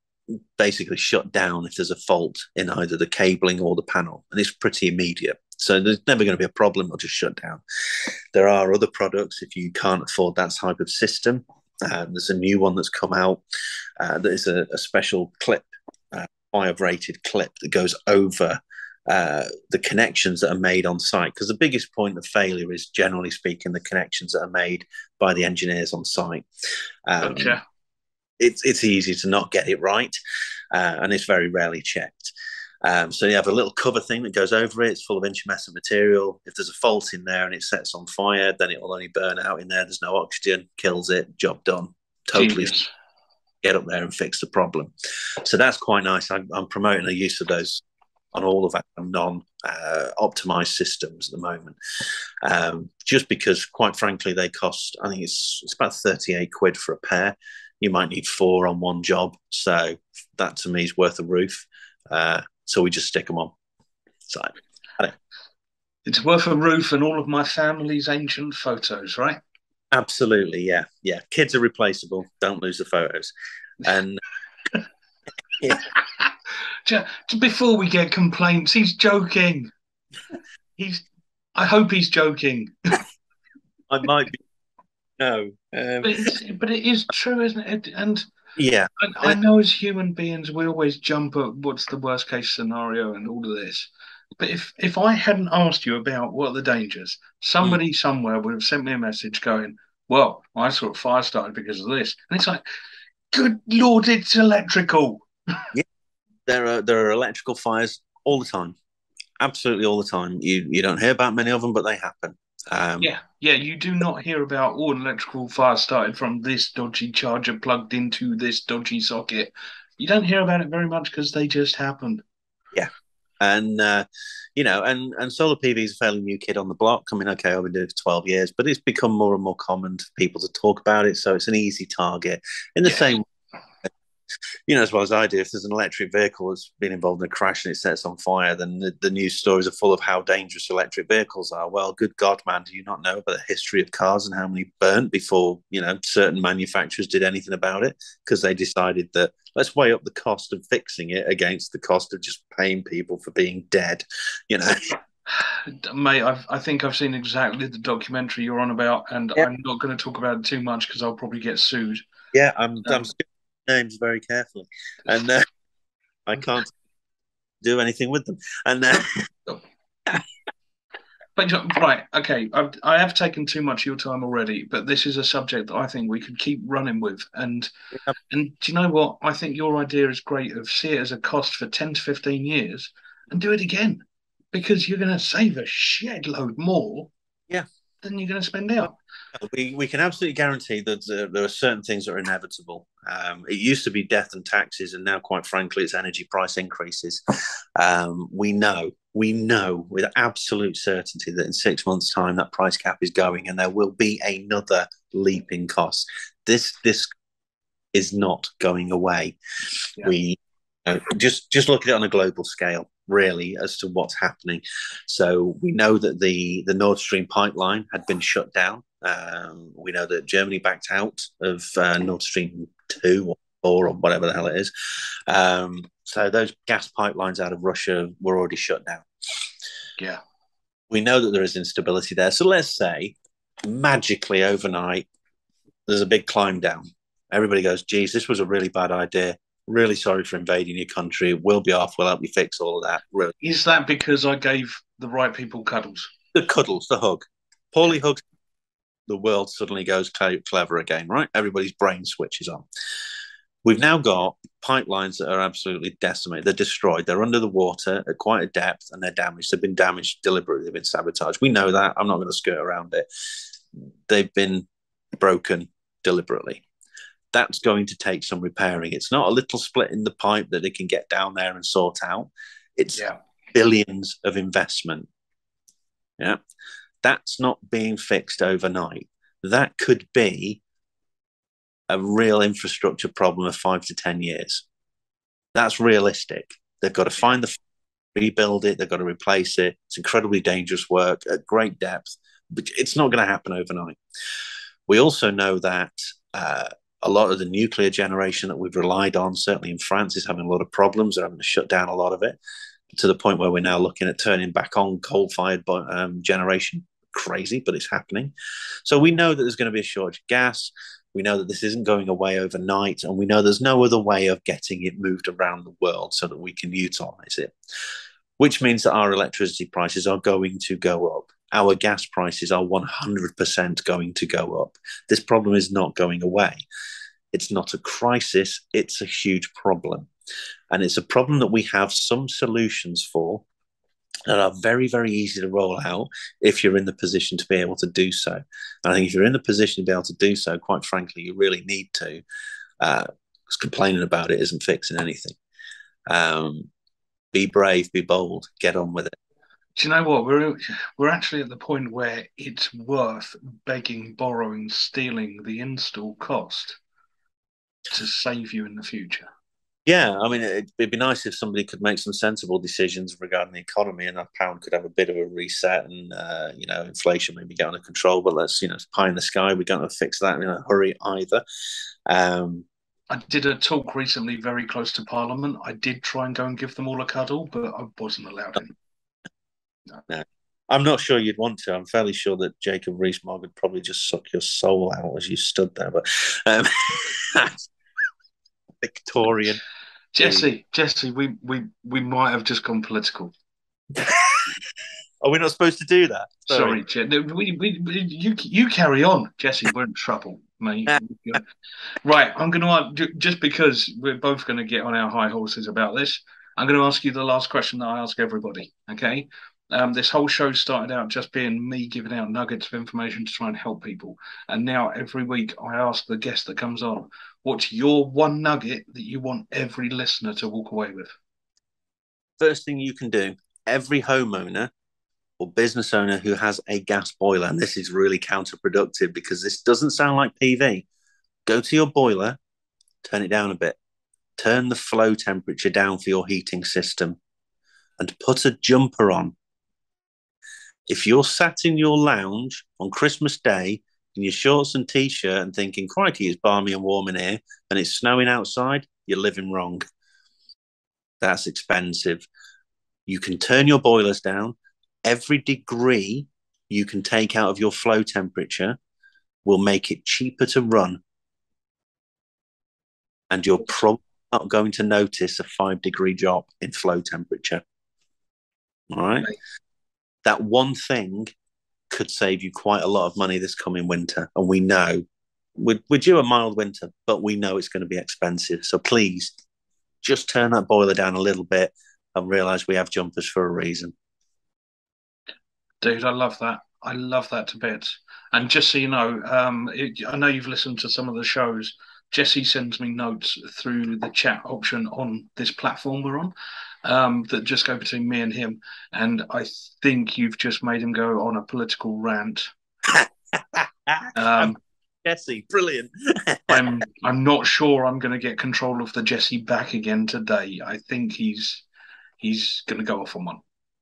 basically shut down if there's a fault in either the cabling or the panel, and it's pretty immediate. So there's never going to be a problem; it'll just shut down. There are other products if you can't afford that type of system. Uh, there's a new one that's come out. Uh, that is a, a special clip, uh, fire-rated clip that goes over uh, the connections that are made on site. Because the biggest point of failure is, generally speaking, the connections that are made by the engineers on site. Um, it's it's easy to not get it right, uh, and it's very rarely checked. Um, so you have a little cover thing that goes over it. It's full of intumescent material. If there's a fault in there and it sets on fire, then it will only burn out in there. There's no oxygen, kills it, job done. Totally Genius. get up there and fix the problem. So that's quite nice. I'm, I'm promoting the use of those on all of our non uh, optimized systems at the moment, um, just because, quite frankly, they cost. I think it's it's about thirty eight quid for a pair. You might need four on one job, so that to me is worth a roof. Uh, so we just stick them on. So It's worth a roof and all of my family's ancient photos, right? absolutely, yeah, yeah. Kids are replaceable. Don't lose the photos. And <laughs> Before we get complaints, he's joking. He's. I hope he's joking. <laughs> I might be no, um, But, it's, but it is true, isn't it? And yeah, I, I know as human beings, we always jump at what's the worst case scenario and all of this. But if if I hadn't asked you about what are the dangers, somebody mm. somewhere would have sent me a message going, "Well, I saw a fire started because of this," and it's like, "Good lord, it's electrical." <laughs> yeah. there are there are electrical fires all the time, absolutely all the time. You you don't hear about many of them, but they happen. Um, Yeah, yeah. You do not hear about oh, electrical fire started from this dodgy charger plugged into this dodgy socket. You don't hear about it very much because they just happen. Yeah, and uh, you know, and and solar PV is a fairly new kid on the block. I mean, okay, I've been doing it for twelve years, but it's become more and more common for people to talk about it. So it's an easy target. In the Yeah. same, you know, as well as I do, if there's an electric vehicle that's been involved in a crash and it sets on fire, then the, the news stories are full of how dangerous electric vehicles are. Well, good God, man, do you not know about the history of cars and how many burnt before you know certain manufacturers did anything about it because they decided that let's weigh up the cost of fixing it against the cost of just paying people for being dead. You know, <laughs> Mate, I've, I think I've seen exactly the documentary you're on about, and Yeah. I'm not going to talk about it too much because I'll probably get sued. yeah, I'm Um, I'm names very carefully, and uh, I can't do anything with them. And uh, <laughs> But right, okay, I've, I have taken too much of your time already, but this is a subject that I think we could keep running with. And Yep. and do you know what? I think your idea is great of see it as a cost for 10 to 15 years and do it again because you're going to save a shed load more Yeah. than you're going to spend out. We, we can absolutely guarantee that uh, there are certain things that are inevitable. Um, it used to be death and taxes, and now, quite frankly, it's energy price increases. Um, we know, we know with absolute certainty that in six months' time, that price cap is going, and there will be another leap in cost. This this is not going away. Yeah. We uh, just just look at it on a global scale, really, as to what's happening. So we know that the the Nord Stream pipeline had been shut down. Um, we know that Germany backed out of uh, Nord Stream two or four or whatever the hell it is. Um, so those gas pipelines out of Russia were already shut down. Yeah. We know that there is instability there. So let's say magically overnight, there's a big climb down. Everybody goes, geez, this was a really bad idea. Really sorry for invading your country. We'll be off. We'll help you fix all of that. Really. Is that because I gave the right people cuddles? The cuddles, the hug. Paulie hugs. The world suddenly goes clever again, right? Everybody's brain switches on. We've now got pipelines that are absolutely decimated. They're destroyed. They're under the water at quite a depth and they're damaged. They've been damaged deliberately. They've been sabotaged. We know that. I'm not going to skirt around it. They've been broken deliberately. That's going to take some repairing. It's not a little split in the pipe that they can get down there and sort out. It's yeah. billions of investment. Yeah. That's not being fixed overnight. That could be a real infrastructure problem of five to 10 years. That's realistic. They've got to find the rebuild it, they've got to replace it. It's incredibly dangerous work at great depth, but it's not going to happen overnight. We also know that uh, a lot of the nuclear generation that we've relied on, certainly in France, is having a lot of problems. They're having to shut down a lot of it to the point where we're now looking at turning back on coal fired um, generation. Crazy, but it's happening. So we know that there's going to be a shortage of gas. We know that this isn't going away overnight, and we know there's no other way of getting it moved around the world so that we can utilize it, which means that our electricity prices are going to go up. Our gas prices are 100% going to go up. This problem is not going away. It's not a crisis, it's a huge problem. And it's a problem that we have some solutions for that are very, very easy to roll out if you're in the position to be able to do so. And I think if you're in the position to be able to do so, quite frankly, you really need to, because uh, complaining about it isn't fixing anything. Um, be brave, be bold, get on with it. Do you know what? We're we're actually at the point where it's worth begging, borrowing, stealing the install cost to save you in the future. Yeah, I mean, it'd, it'd, be nice if somebody could make some sensible decisions regarding the economy, and our pound could have a bit of a reset, and uh, you know, inflation maybe get under control. But let's, you know, pie in the sky. We to fix that in a hurry either. Um, I did a talk recently, very close to Parliament. I did try and go and give them all a cuddle, but I wasn't allowed in. No. I'm not sure you'd want to. I'm fairly sure that Jacob Rees-Mogg would probably just suck your soul out as you stood there. But um, <laughs> Victorian. Jesse, Jesse, we, we, we might have just gone political. <laughs> Are we not supposed to do that? Sorry, Sorry we, we, we, you, you carry on, Jesse. We're in trouble, mate. <laughs> right, I'm going to just because we're both going to get on our high horses about this. I'm going to ask you the last question that I ask everybody. Okay, um, this whole show started out just being me giving out nuggets of information to try and help people. And now every week I ask the guest that comes on, what's your one nugget that you want every listener to walk away with? First thing you can do, every homeowner or business owner who has a gas boiler, and this is really counterproductive because this doesn't sound like PV, go to your boiler, turn it down a bit, turn the flow temperature down for your heating system, and put a jumper on if you're sat in your lounge on Christmas Day in your shorts and t-shirt and thinking, "Crikey, it's balmy and warm in here," and it's snowing outside, you're living wrong. That's expensive. You can turn your boilers down. Every degree you can take out of your flow temperature will make it cheaper to run. And you're probably not going to notice a five degree drop in flow temperature. All right that one thing could save you quite a lot of money this coming winter. And we know we're, we're due a mild winter, but we know it's going to be expensive. So please just turn that boiler down a little bit and realize we have jumpers for a reason. Dude, I love that. I love that to bits. And just so you know, um, it, I know you've listened to some of the shows. Jesse sends me notes through the chat option on this platform we're on um, that just go between me and him. And I think you've just made him go on a political rant. <laughs> um, Jesse, brilliant. <laughs> I'm I'm not sure I'm going to get control of the Jesse back again today. I think he's he's going to go off on one.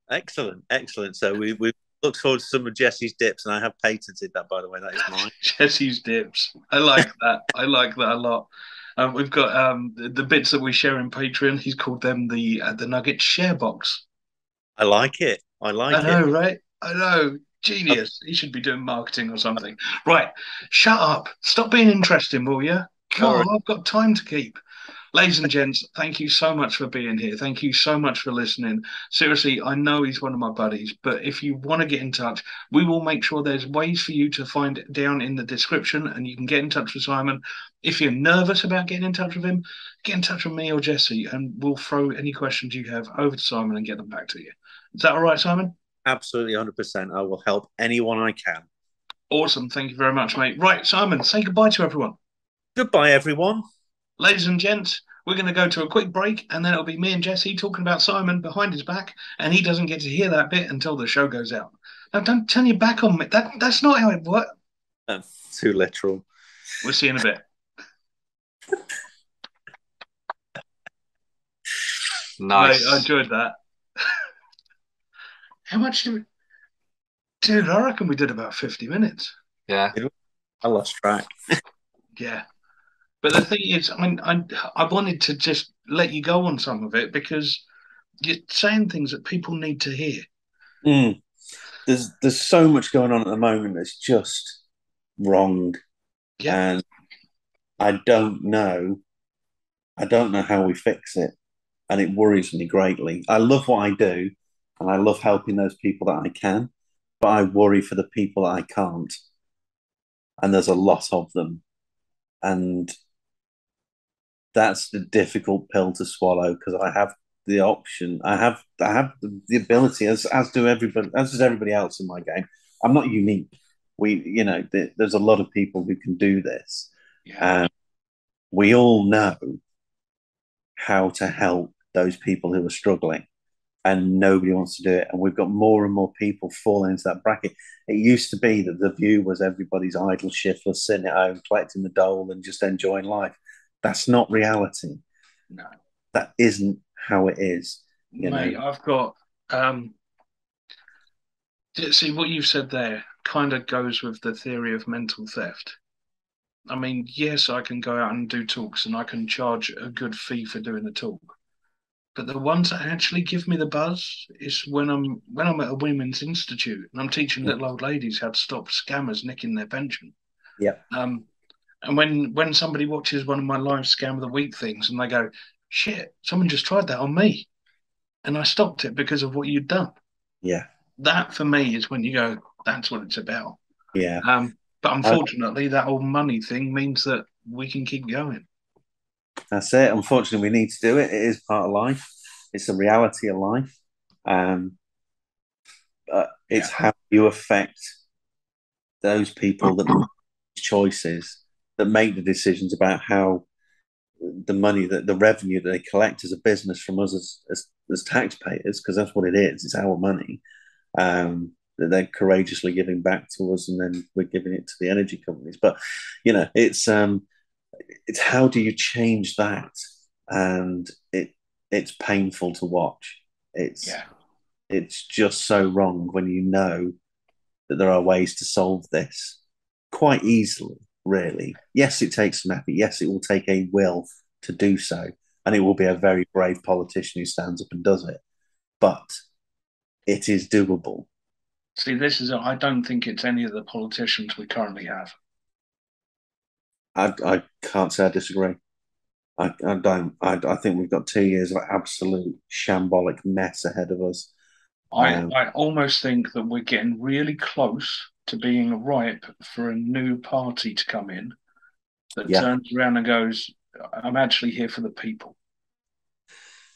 Excellent, excellent. So we we look forward to some of Jesse's dips, and I have patented that by the way. That is mine. <laughs> Jesse's dips. I like that. I like that a lot. Um, we've got um, the, the, bits that we share in Patreon. He's called them the uh, the Nugget Share Box. I like it. I like I know, it. right? I know. Genius. He should be doing marketing or something. Right. Shut up. Stop being interesting, will you? God, I've got time to keep. Ladies and gents, thank you so much for being here. Thank you so much for listening. Seriously, I know he's one of my buddies, but if you want to get in touch, we will make sure there's ways for you to find it down in the description and you can get in touch with Simon. If you're nervous about getting in touch with him, get in touch with me or Jesse and we'll throw any questions you have over to Simon and get them back to you. Is that all right, Simon? Absolutely, 100%. I will help anyone I can. Awesome. Thank you very much, mate. Right, Simon, say goodbye to everyone. Goodbye, everyone. Ladies and gents, we're going to go to a quick break and then it'll be me and Jesse talking about Simon behind his back, and he doesn't get to hear that bit until the show goes out. Now, don't turn your back on me. That, that's not how it works. That's too literal. We'll see you in a bit. Nice. Mate, I enjoyed that. <laughs> How much did we... Dude, I reckon we did about 50 minutes. Yeah. I lost track. Yeah. But the thing is, I mean, I, I wanted to just let you go on some of it because you're saying things that people need to hear. Mm. There's there's so much going on at the moment that's just wrong, Yeah. and I don't know. I don't know how we fix it, and it worries me greatly. I love what I do, and I love helping those people that I can, but I worry for the people that I can't, and there's a lot of them, and that's the difficult pill to swallow because I have the option. I have I have the, the ability, as as do everybody, as does everybody else in my game. I'm not unique. We, you know, th- there's a lot of people who can do this, Yeah. and we all know how to help those people who are struggling, and nobody wants to do it. And we've got more and more people falling into that bracket. It used to be that the view was everybody's idle shiftless, sitting at home, collecting the dole, and just enjoying life. That's not reality. no. That isn't how it is. You Mate, know. I've got um see what you've said there kind of goes with the theory of mental theft. I mean, yes, I can go out and do talks and I can charge a good fee for doing the talk. But the ones that actually give me the buzz is when I'm when I'm at a women's institute and I'm teaching little old ladies how to stop scammers nicking their pension. Yeah. Um and when when somebody watches one of my live scam of the week things and they go, shit, someone just tried that on me. And I stopped it because of what you'd done. Yeah. That for me is when you go, that's what it's about. Yeah. Um, but unfortunately, that old money thing means that we can keep going. That's it. Unfortunately, we need to do it. It is part of life. It's a reality of life. Um, but it's Yeah. how you affect those people that make choices that make the decisions about how the money that the revenue that they collect as a business from us as as, as taxpayers, because that's what it is. It's our money. Um, that they're courageously giving back to us, and then we're giving it to the energy companies. But you know, it's um, it's how do you change that? And it it's painful to watch. It's Yeah. it's just so wrong when you know that there are ways to solve this quite easily, really. Yes, it takes some effort. Yes, it will take a will to do so. And it will be a very brave politician who stands up and does it. But it is doable. See, this is, I don't think it's any of the politicians we currently have. I, I can't say I disagree. I, I don't. I, I think we've got two years of absolute shambolic mess ahead of us. I, Um, I almost think that we're getting really close to being ripe for a new party to come in that Yeah. turns around and goes, I'm actually here for the people.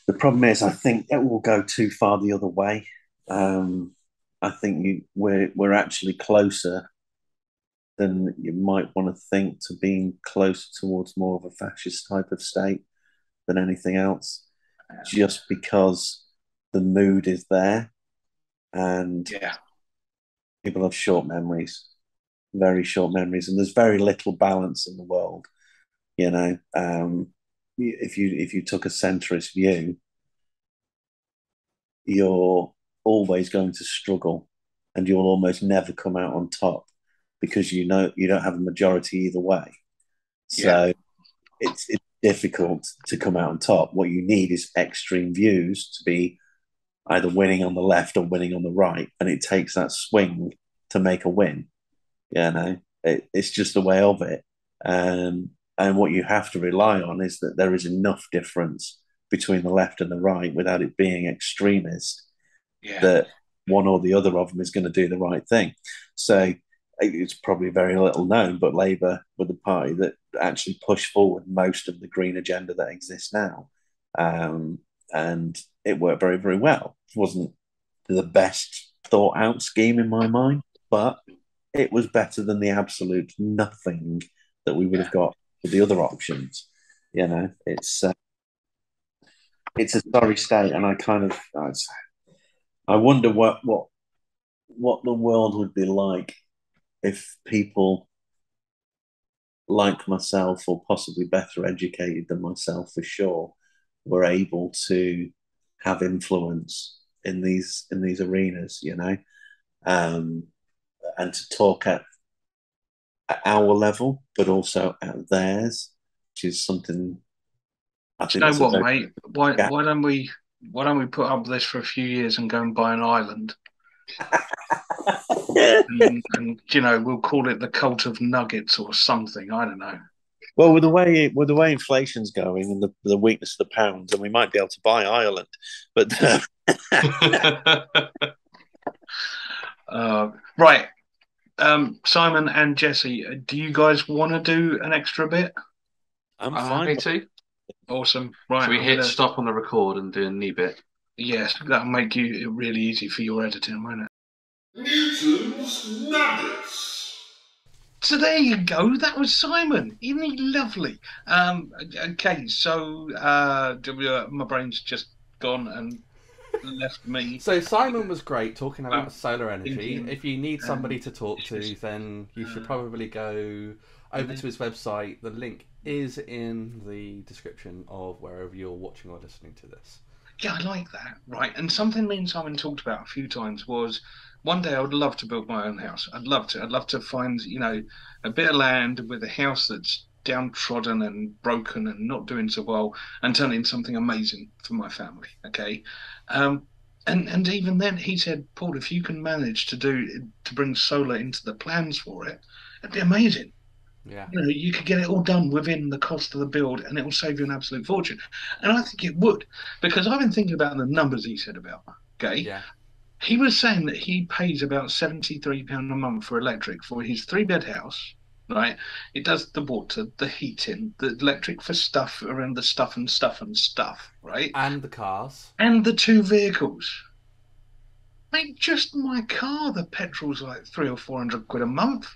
The problem is, I think it will go too far the other way. Um, I think you, we're we're actually closer than you might want to think to being closer towards more of a fascist type of state than anything else, just because the mood is there, and Yeah. People have short memories, very short memories, and there's very little balance in the world. You know, um, if you if you took a centrist view, you're always going to struggle, and you'll almost never come out on top because you know you don't have a majority either way. So it's it's difficult to come out on top. What you need is extreme views to be either winning on the left or winning on the right, and it takes that swing to make a win. You know, it, it's just the way of it. Um, and what you have to rely on is that there is enough difference between the left and the right without it being extremist Yeah. that one or the other of them is going to do the right thing. So it's probably very little known, but Labour were the party that actually pushed forward most of the green agenda that exists now. Um, and it worked very, very well. It wasn't the best thought out scheme in my mind, but it was better than the absolute nothing that we would have got with the other options. You know, it's uh, it's a sorry state, and I kind of I, I wonder what what what the world would be like if people like myself, or possibly better educated than myself for sure, were able to have influence in these in these arenas. You know, um, and to talk at, at our level, but also at theirs, which is something. I Do you think know what, mate? Why Yeah. why don't we why don't we put up with this for a few years and go and buy an island? <laughs> And, and you know, we'll call it the cult of nuggets or something. I don't know. Well, with the way with the way inflation's going and the, the weakness of the pound, and we might be able to buy Ireland, but uh, <laughs> uh, right. Um, Simon and Jesse, uh, do you guys want to do an extra bit? I'm I'm fine. happy to. Awesome. Right. Should we I'm hit gonna- stop on the record and do a new bit? Yes, that'll make you really easy for your editing, won't it? Newton's Nuggets. So there you go. That was Simon. Isn't he lovely? Um, okay, so uh, my brain's just gone and left me. So Simon was great talking about Um, solar energy. thinking, If you need somebody um, to talk to, then you should uh, probably go over then- to his website. The link is in the description of wherever you're watching or listening to this. Yeah, I like that. Right, and something me and Simon talked about a few times was one day I would love to build my own house. I'd love to. I'd love to find you know a bit of land with a house that's downtrodden and broken and not doing so well, and turn it into something amazing for my family. Okay, um, and and even then he said, Paul, if you can manage to do to bring solar into the plans for it, it'd be amazing Yeah. you know, you could get it all done within the cost of the build and it will save you an absolute fortune. And I think it would, because I've been thinking about the numbers he said about. Okay. Yeah. He was saying that he pays about £73 a month for electric for his three bed house, right? It does the water, the heating, the electric for stuff around the stuff and stuff and stuff, right? And the cars. And the two vehicles. Mate, just my car, the petrol's like three or four hundred quid a month.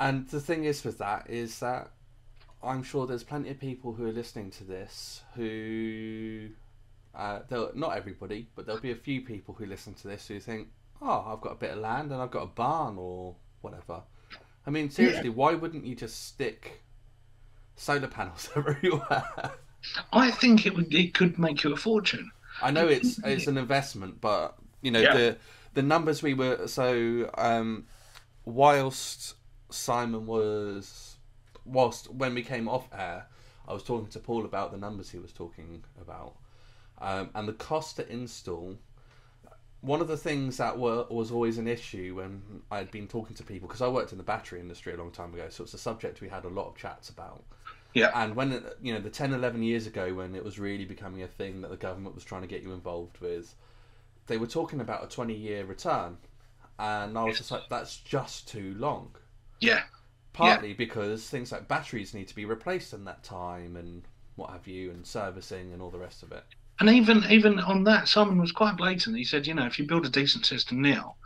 And the thing is with that is that I'm sure there's plenty of people who are listening to this who, uh, not everybody, but there'll be a few people who listen to this who think, oh, I've got a bit of land and I've got a barn or whatever. I mean, seriously, why wouldn't you just stick solar panels <laughs> everywhere? I think it would it could make you a fortune. I know it's it's an investment, but you know Yeah. the the numbers we were so um, whilst Simon was whilst when we came off air, I was talking to Paul about the numbers he was talking about, um, and the cost to install. One of the things that were, was always an issue when I'd been talking to people because I worked in the battery industry a long time ago, so it's a subject we had a lot of chats about. Yeah. And when you know the 10, 11 years ago, when it was really becoming a thing that the government was trying to get you involved with, they were talking about a twenty-year return, and I was just like, that's just too long. Yeah. Partly because things like batteries need to be replaced in that time, and what have you, and servicing and all the rest of it. And even even on that, Simon was quite blatant. He said, you know, if you build a decent system now,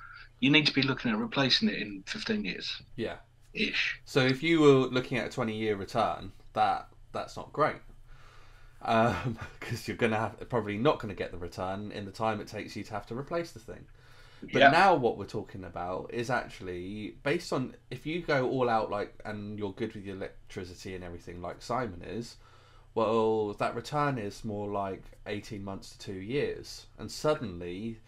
you need to be looking at replacing it in 15 years Yeah. ish. So if you were looking at a twenty-year return, that that's not great. Um, <laughs> because you're gonna have probably not going to get the return in the time it takes you to have to replace the thing. But Yeah. now what we're talking about is actually based on if you go all out like and you're good with your electricity and everything like Simon is, well that return is more like 18 months to 2 years and suddenly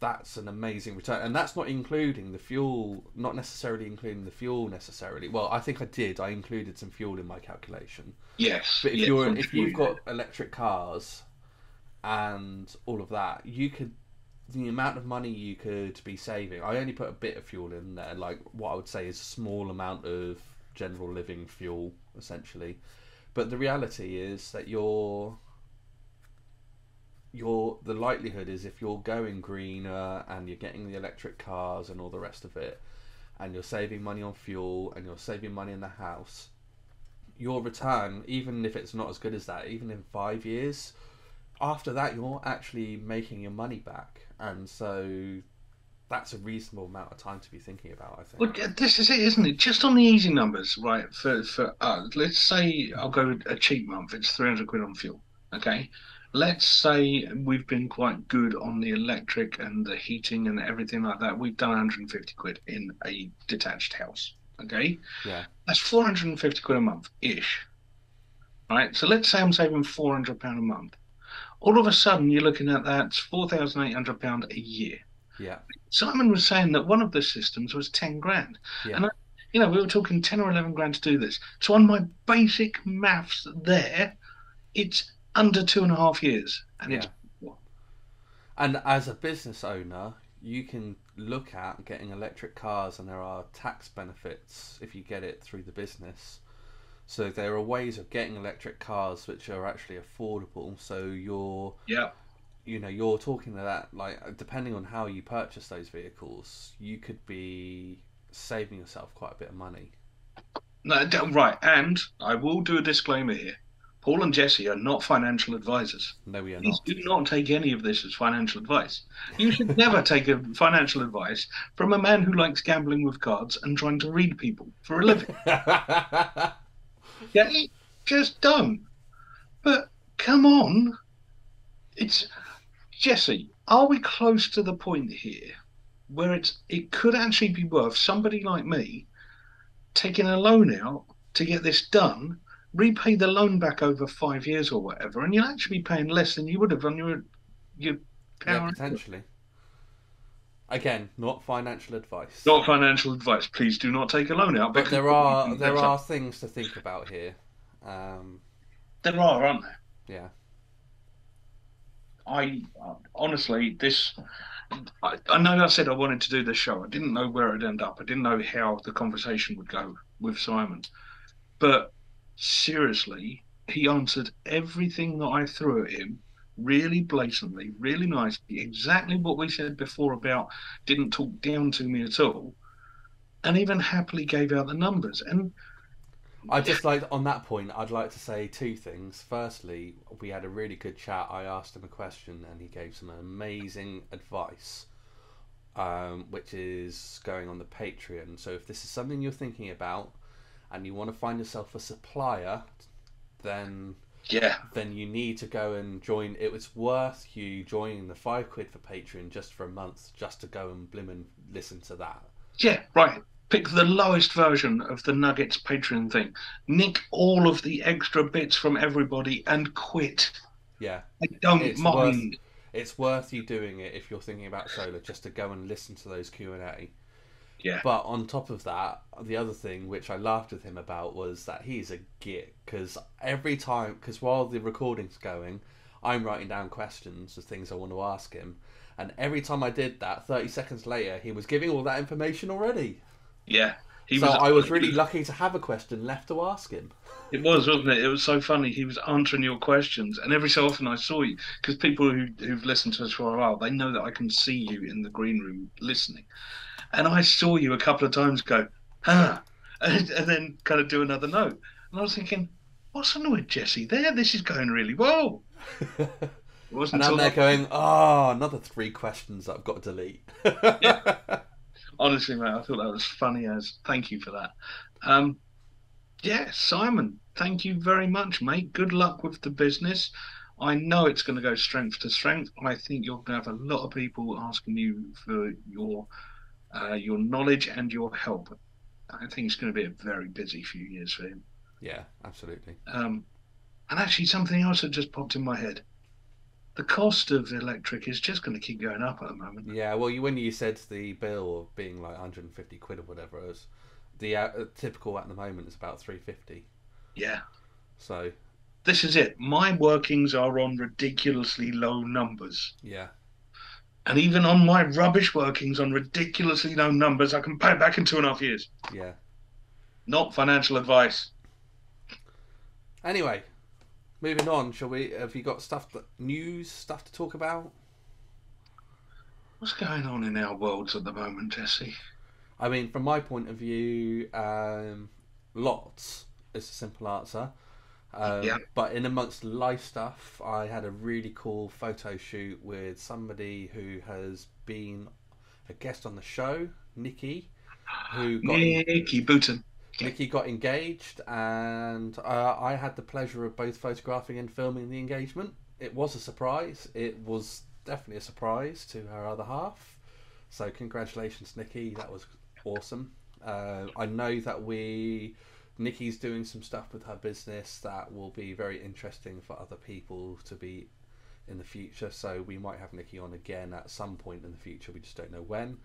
that's an amazing return and that's not including the fuel not necessarily including the fuel necessarily. Well, I think I did. I included some fuel in my calculation. Yes. But if yeah, you're if you've got electric cars and all of that, you could the amount of money you could be saving. I only put a bit of fuel in there, like what I would say is a small amount of general living fuel, essentially. But the reality is that you're the likelihood is if you're going greener and you're getting the electric cars and all the rest of it, and you're saving money on fuel and you're saving money in the house, your return, even if it's not as good as that, even in five years, after that you're actually making your money back, and so that's a reasonable amount of time to be thinking about. I think. Well, this is it, isn't it? Just on the easy numbers, right? For for uh, let's say I'll go a cheap month. It's three hundred quid on fuel. Okay. Let's say we've been quite good on the electric and the heating and everything like that. We've done 150 quid in a detached house. Okay. Yeah. That's 450 quid a month ish. Right. So let's say I'm saving 400 pound a month. All of a sudden, you're looking at that 4,800 pound a year. Yeah. Simon was saying that one of the systems was 10 grand. Yeah. And, I, you know, we were talking 10 or 11 grand to do this. So on my basic maths there, it's under two and a half years. And it's, And as a business owner, you can look at getting electric cars, and there are tax benefits if you get it through the business. So there are ways of getting electric cars which are actually affordable. So you're, yeah. you know, you're talking to that like depending on how you purchase those vehicles, you could be saving yourself quite a bit of money. No, right. And I will do a disclaimer here. Paul and Jesse are not financial advisors. No, we are Please not. do not take any of this as financial advice. You should never <laughs> take a financial advice from a man who likes gambling with cards and trying to read people for a living. <laughs> Yeah, it- just don't. But come on, it's Jesse. Are we close to the point here where it's it could actually be worth somebody like me taking a loan out to get this done, repay the loan back over five years or whatever, and you'll actually be paying less than you would have on your your yeah, potentially. Again, not financial advice. Not financial advice. Please do not take a loan out. but there are there are some- things to think about here. Um, there are, aren't there? yeah. I honestly, this. I, I know I said I wanted to do this show. I didn't know where it'd end up. I didn't know how the conversation would go with Simon. But seriously, he answered everything that I threw at him really blatantly, really nicely, exactly what we said before about didn't talk down to me at all, and even happily gave out the numbers. And I just like on that point. I'd like to say two things. Firstly, we had a really good chat. I asked him a question, and he gave some amazing advice, um, which is going on the Patreon. So if this is something you're thinking about, and you want to find yourself a supplier, then yeah, then you need to go and join. It was worth you joining the five quid for Patreon just for a month, just to go and blim and listen to that. Yeah, right. Pick the lowest version of the Nuggets Patreon thing. Nick all of the extra bits from everybody and quit. Yeah, I don't It's mind. it's worth you doing it if you're thinking about solar, just to go and listen to those Q and A. Yeah. But on top of that, the other thing which I laughed with him about was that he's a git because every time, because while the recording's going, I'm writing down questions of things I want to ask him, and every time I did that, 30 seconds later, he was giving all that information already. Yeah. He so I was really lucky to have a question left to ask him. It was, wasn't it? It was so funny. He was answering your questions, and every so often I saw you because people who who've listened to us for a while they know that I can see you in the green room listening, and I saw you a couple of times go, huh, <laughs> and, and then kind of do another note, and I was thinking, what's annoyed Jesse there? This is going really well. <laughs> It wasn't And I'm until there going, oh, another three questions that I've got to delete. <laughs> honestly, mate, I thought that was funny as. Thank you for that. Um, yeah, Simon, thank you very much, mate. Good luck with the business. I know it's going to go strength to strength. I think you're going to have a lot of people asking you for your uh, your knowledge and your help. I think it's going to be a very busy few years for him. yeah, absolutely. Um, and actually, something else that just popped in my head: the cost of electric is just going to keep going up at the moment. Yeah, well, you, when you said the bill being like 150 quid or whatever, it was the uh, typical at the moment is about 350. Yeah. So This is it. My workings are on ridiculously low numbers. yeah, And even on my rubbish workings on ridiculously low numbers, I can pay it back in two and a half years. Yeah. Not financial advice. Anyway, moving on. Shall we? Have you got stuff that news stuff to talk about? What's going on in our worlds at the moment, Jesse? I mean, from my point of view, um, lots is a simple answer. Um, Yeah. But in amongst life stuff, I had a really cool photo shoot with somebody who has been a guest on the show, Nikki, who got Nicky Booton. Nikki got engaged, and uh, I had the pleasure of both photographing and filming the engagement. It was a surprise. It was definitely a surprise to her other half. So congratulations, Nikki. That was awesome. Uh, I know that we, Nikki's doing some stuff with her business that will be very interesting for other people to be in the future. So we might have Nikki on again at some point in the future. We just don't know when.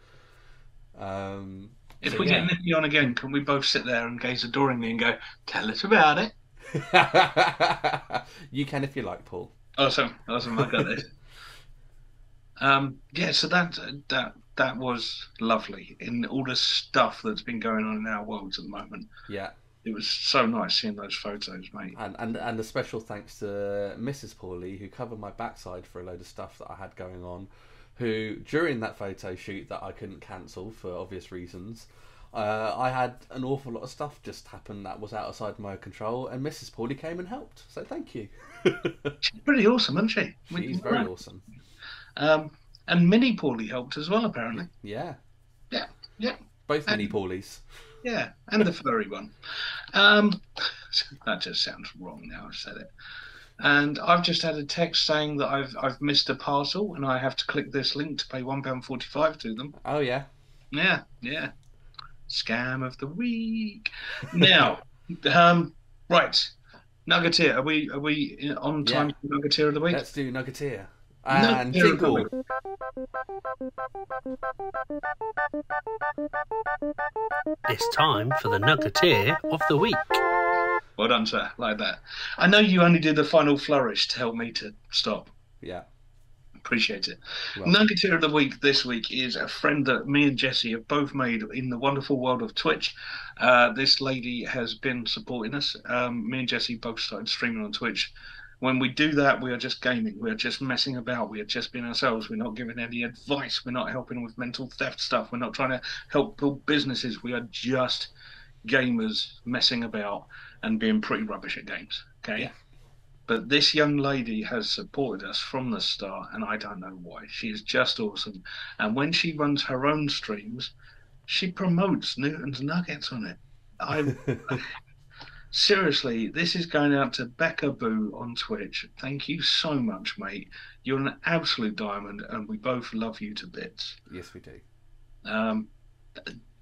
Um, If so we yeah. get Nikki on again, can we both sit there and gaze adoringly and go, tell us about it? <laughs> you can if you like, Paul. Awesome, awesome. I got this. <laughs> Um, yeah, so that that that was lovely. In all the stuff that's been going on in our worlds at the moment, Yeah, it was so nice seeing those photos, mate. and and and a special thanks to Mrs. Paulie who covered my backside for a load of stuff that I had going on. Who during that photo shoot that I couldn't cancel for obvious reasons, uh, I had an awful lot of stuff just happen that was outside my control, and Mrs. Paulie came and helped. So thank you. <laughs> She's pretty awesome, isn't she? She's very awesome. Um, and Minnie Paulie helped as well, apparently. Yeah. Yeah, yeah. Both mini Paulies. Yeah, and the furry one. Um, that just sounds wrong now I've said it. And I've just had a text saying that I've I've missed a parcel and I have to click this link to pay one pound forty five to them. Oh yeah. Yeah, yeah. Scam of the week. Now, <laughs> um, right. Nuggeteer, are we are we on Yeah. time for Nuggeteer of the week? Let's do Nuggeteer. And Nuggeteer of the jingle. It's time for the Nuggeteer of the Week. Well done, sir. Like that. I know you only did the final flourish to help me to stop. Yeah. Appreciate it. Well, Nuggeteer of the week this week is a friend that me and Jesse have both made in the wonderful world of Twitch. Uh, this lady has been supporting us. Um, me and Jesse both started streaming on Twitch. When we do that, we are just gaming. We are just messing about. We are just being ourselves. We're not giving any advice. We're not helping with mental theft stuff. We're not trying to help build businesses. We are just gamers messing about and being pretty rubbish at games. Okay. Yeah. But this young lady has supported us from the start, and I don't know why. She is just awesome. And when she runs her own streams, she promotes Newton's Nuggets on it. I <laughs> seriously, this is going out to Becca Boo on Twitch. Thank you so much, mate. You're an absolute diamond, and we both love you to bits. yes, we do. Um,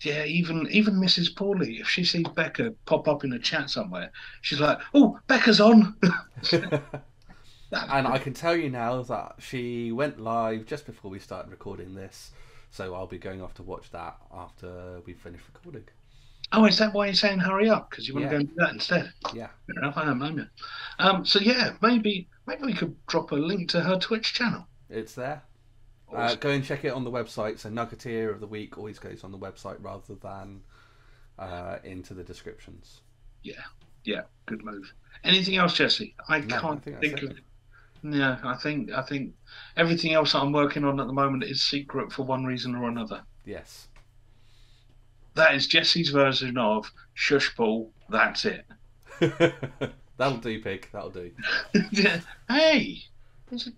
yeah, even even Mrs. Paulie, if she sees Becca pop up in a chat somewhere, she's like, "Oh, Becca's on." <laughs> and I can tell you now that she went live just before we started recording this, so I'll be going off to watch that after we finish recording. Oh, is that why you're saying hurry up? Because you want Yeah. to go and do that instead? Yeah. Fair enough, I don't blame you. Um, so yeah, maybe maybe we could drop a link to her Twitch channel. It's there. Uh, go and check it on the website. So Nuggeteer of the Week always goes on the website rather than uh, into the descriptions. yeah, Yeah. good move. Anything else, Jesse? I No, can't think that's think it. of. No, I think I think everything else that I'm working on at the moment is secret for one reason or another. Yes. That is Jesse's version of shush ball. That's it. <laughs> That'll do, pig. That'll do. hey, is it,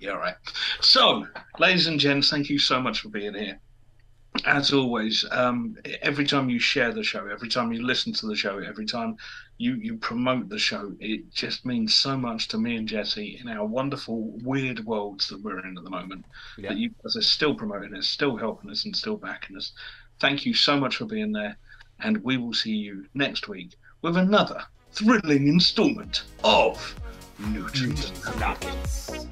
yeah, all right. So, ladies and gents, thank you so much for being here. As always, um, every time you share the show, every time you listen to the show, every time you, you promote the show, it just means so much to me and Jesse in our wonderful, weird worlds that we're in at the moment. Yeah. That you guys are still promoting us, still helping us, and still backing us. Thank you so much for being there, and we will see you next week with another thrilling installment of Newton's Nuggets.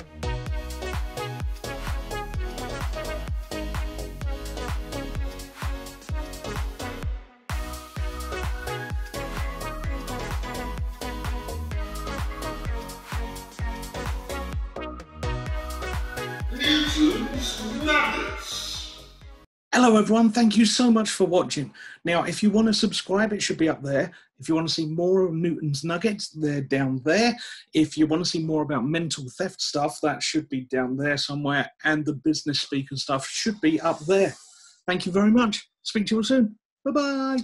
Hello, everyone. Thank you so much for watching. Now, if you want to subscribe, it should be up there. If you want to see more of Newton's Nuggets, they're down there. If you want to see more about mental theft stuff, that should be down there somewhere. And the business speaker stuff should be up there. Thank you very much. Speak to you all soon. Bye bye.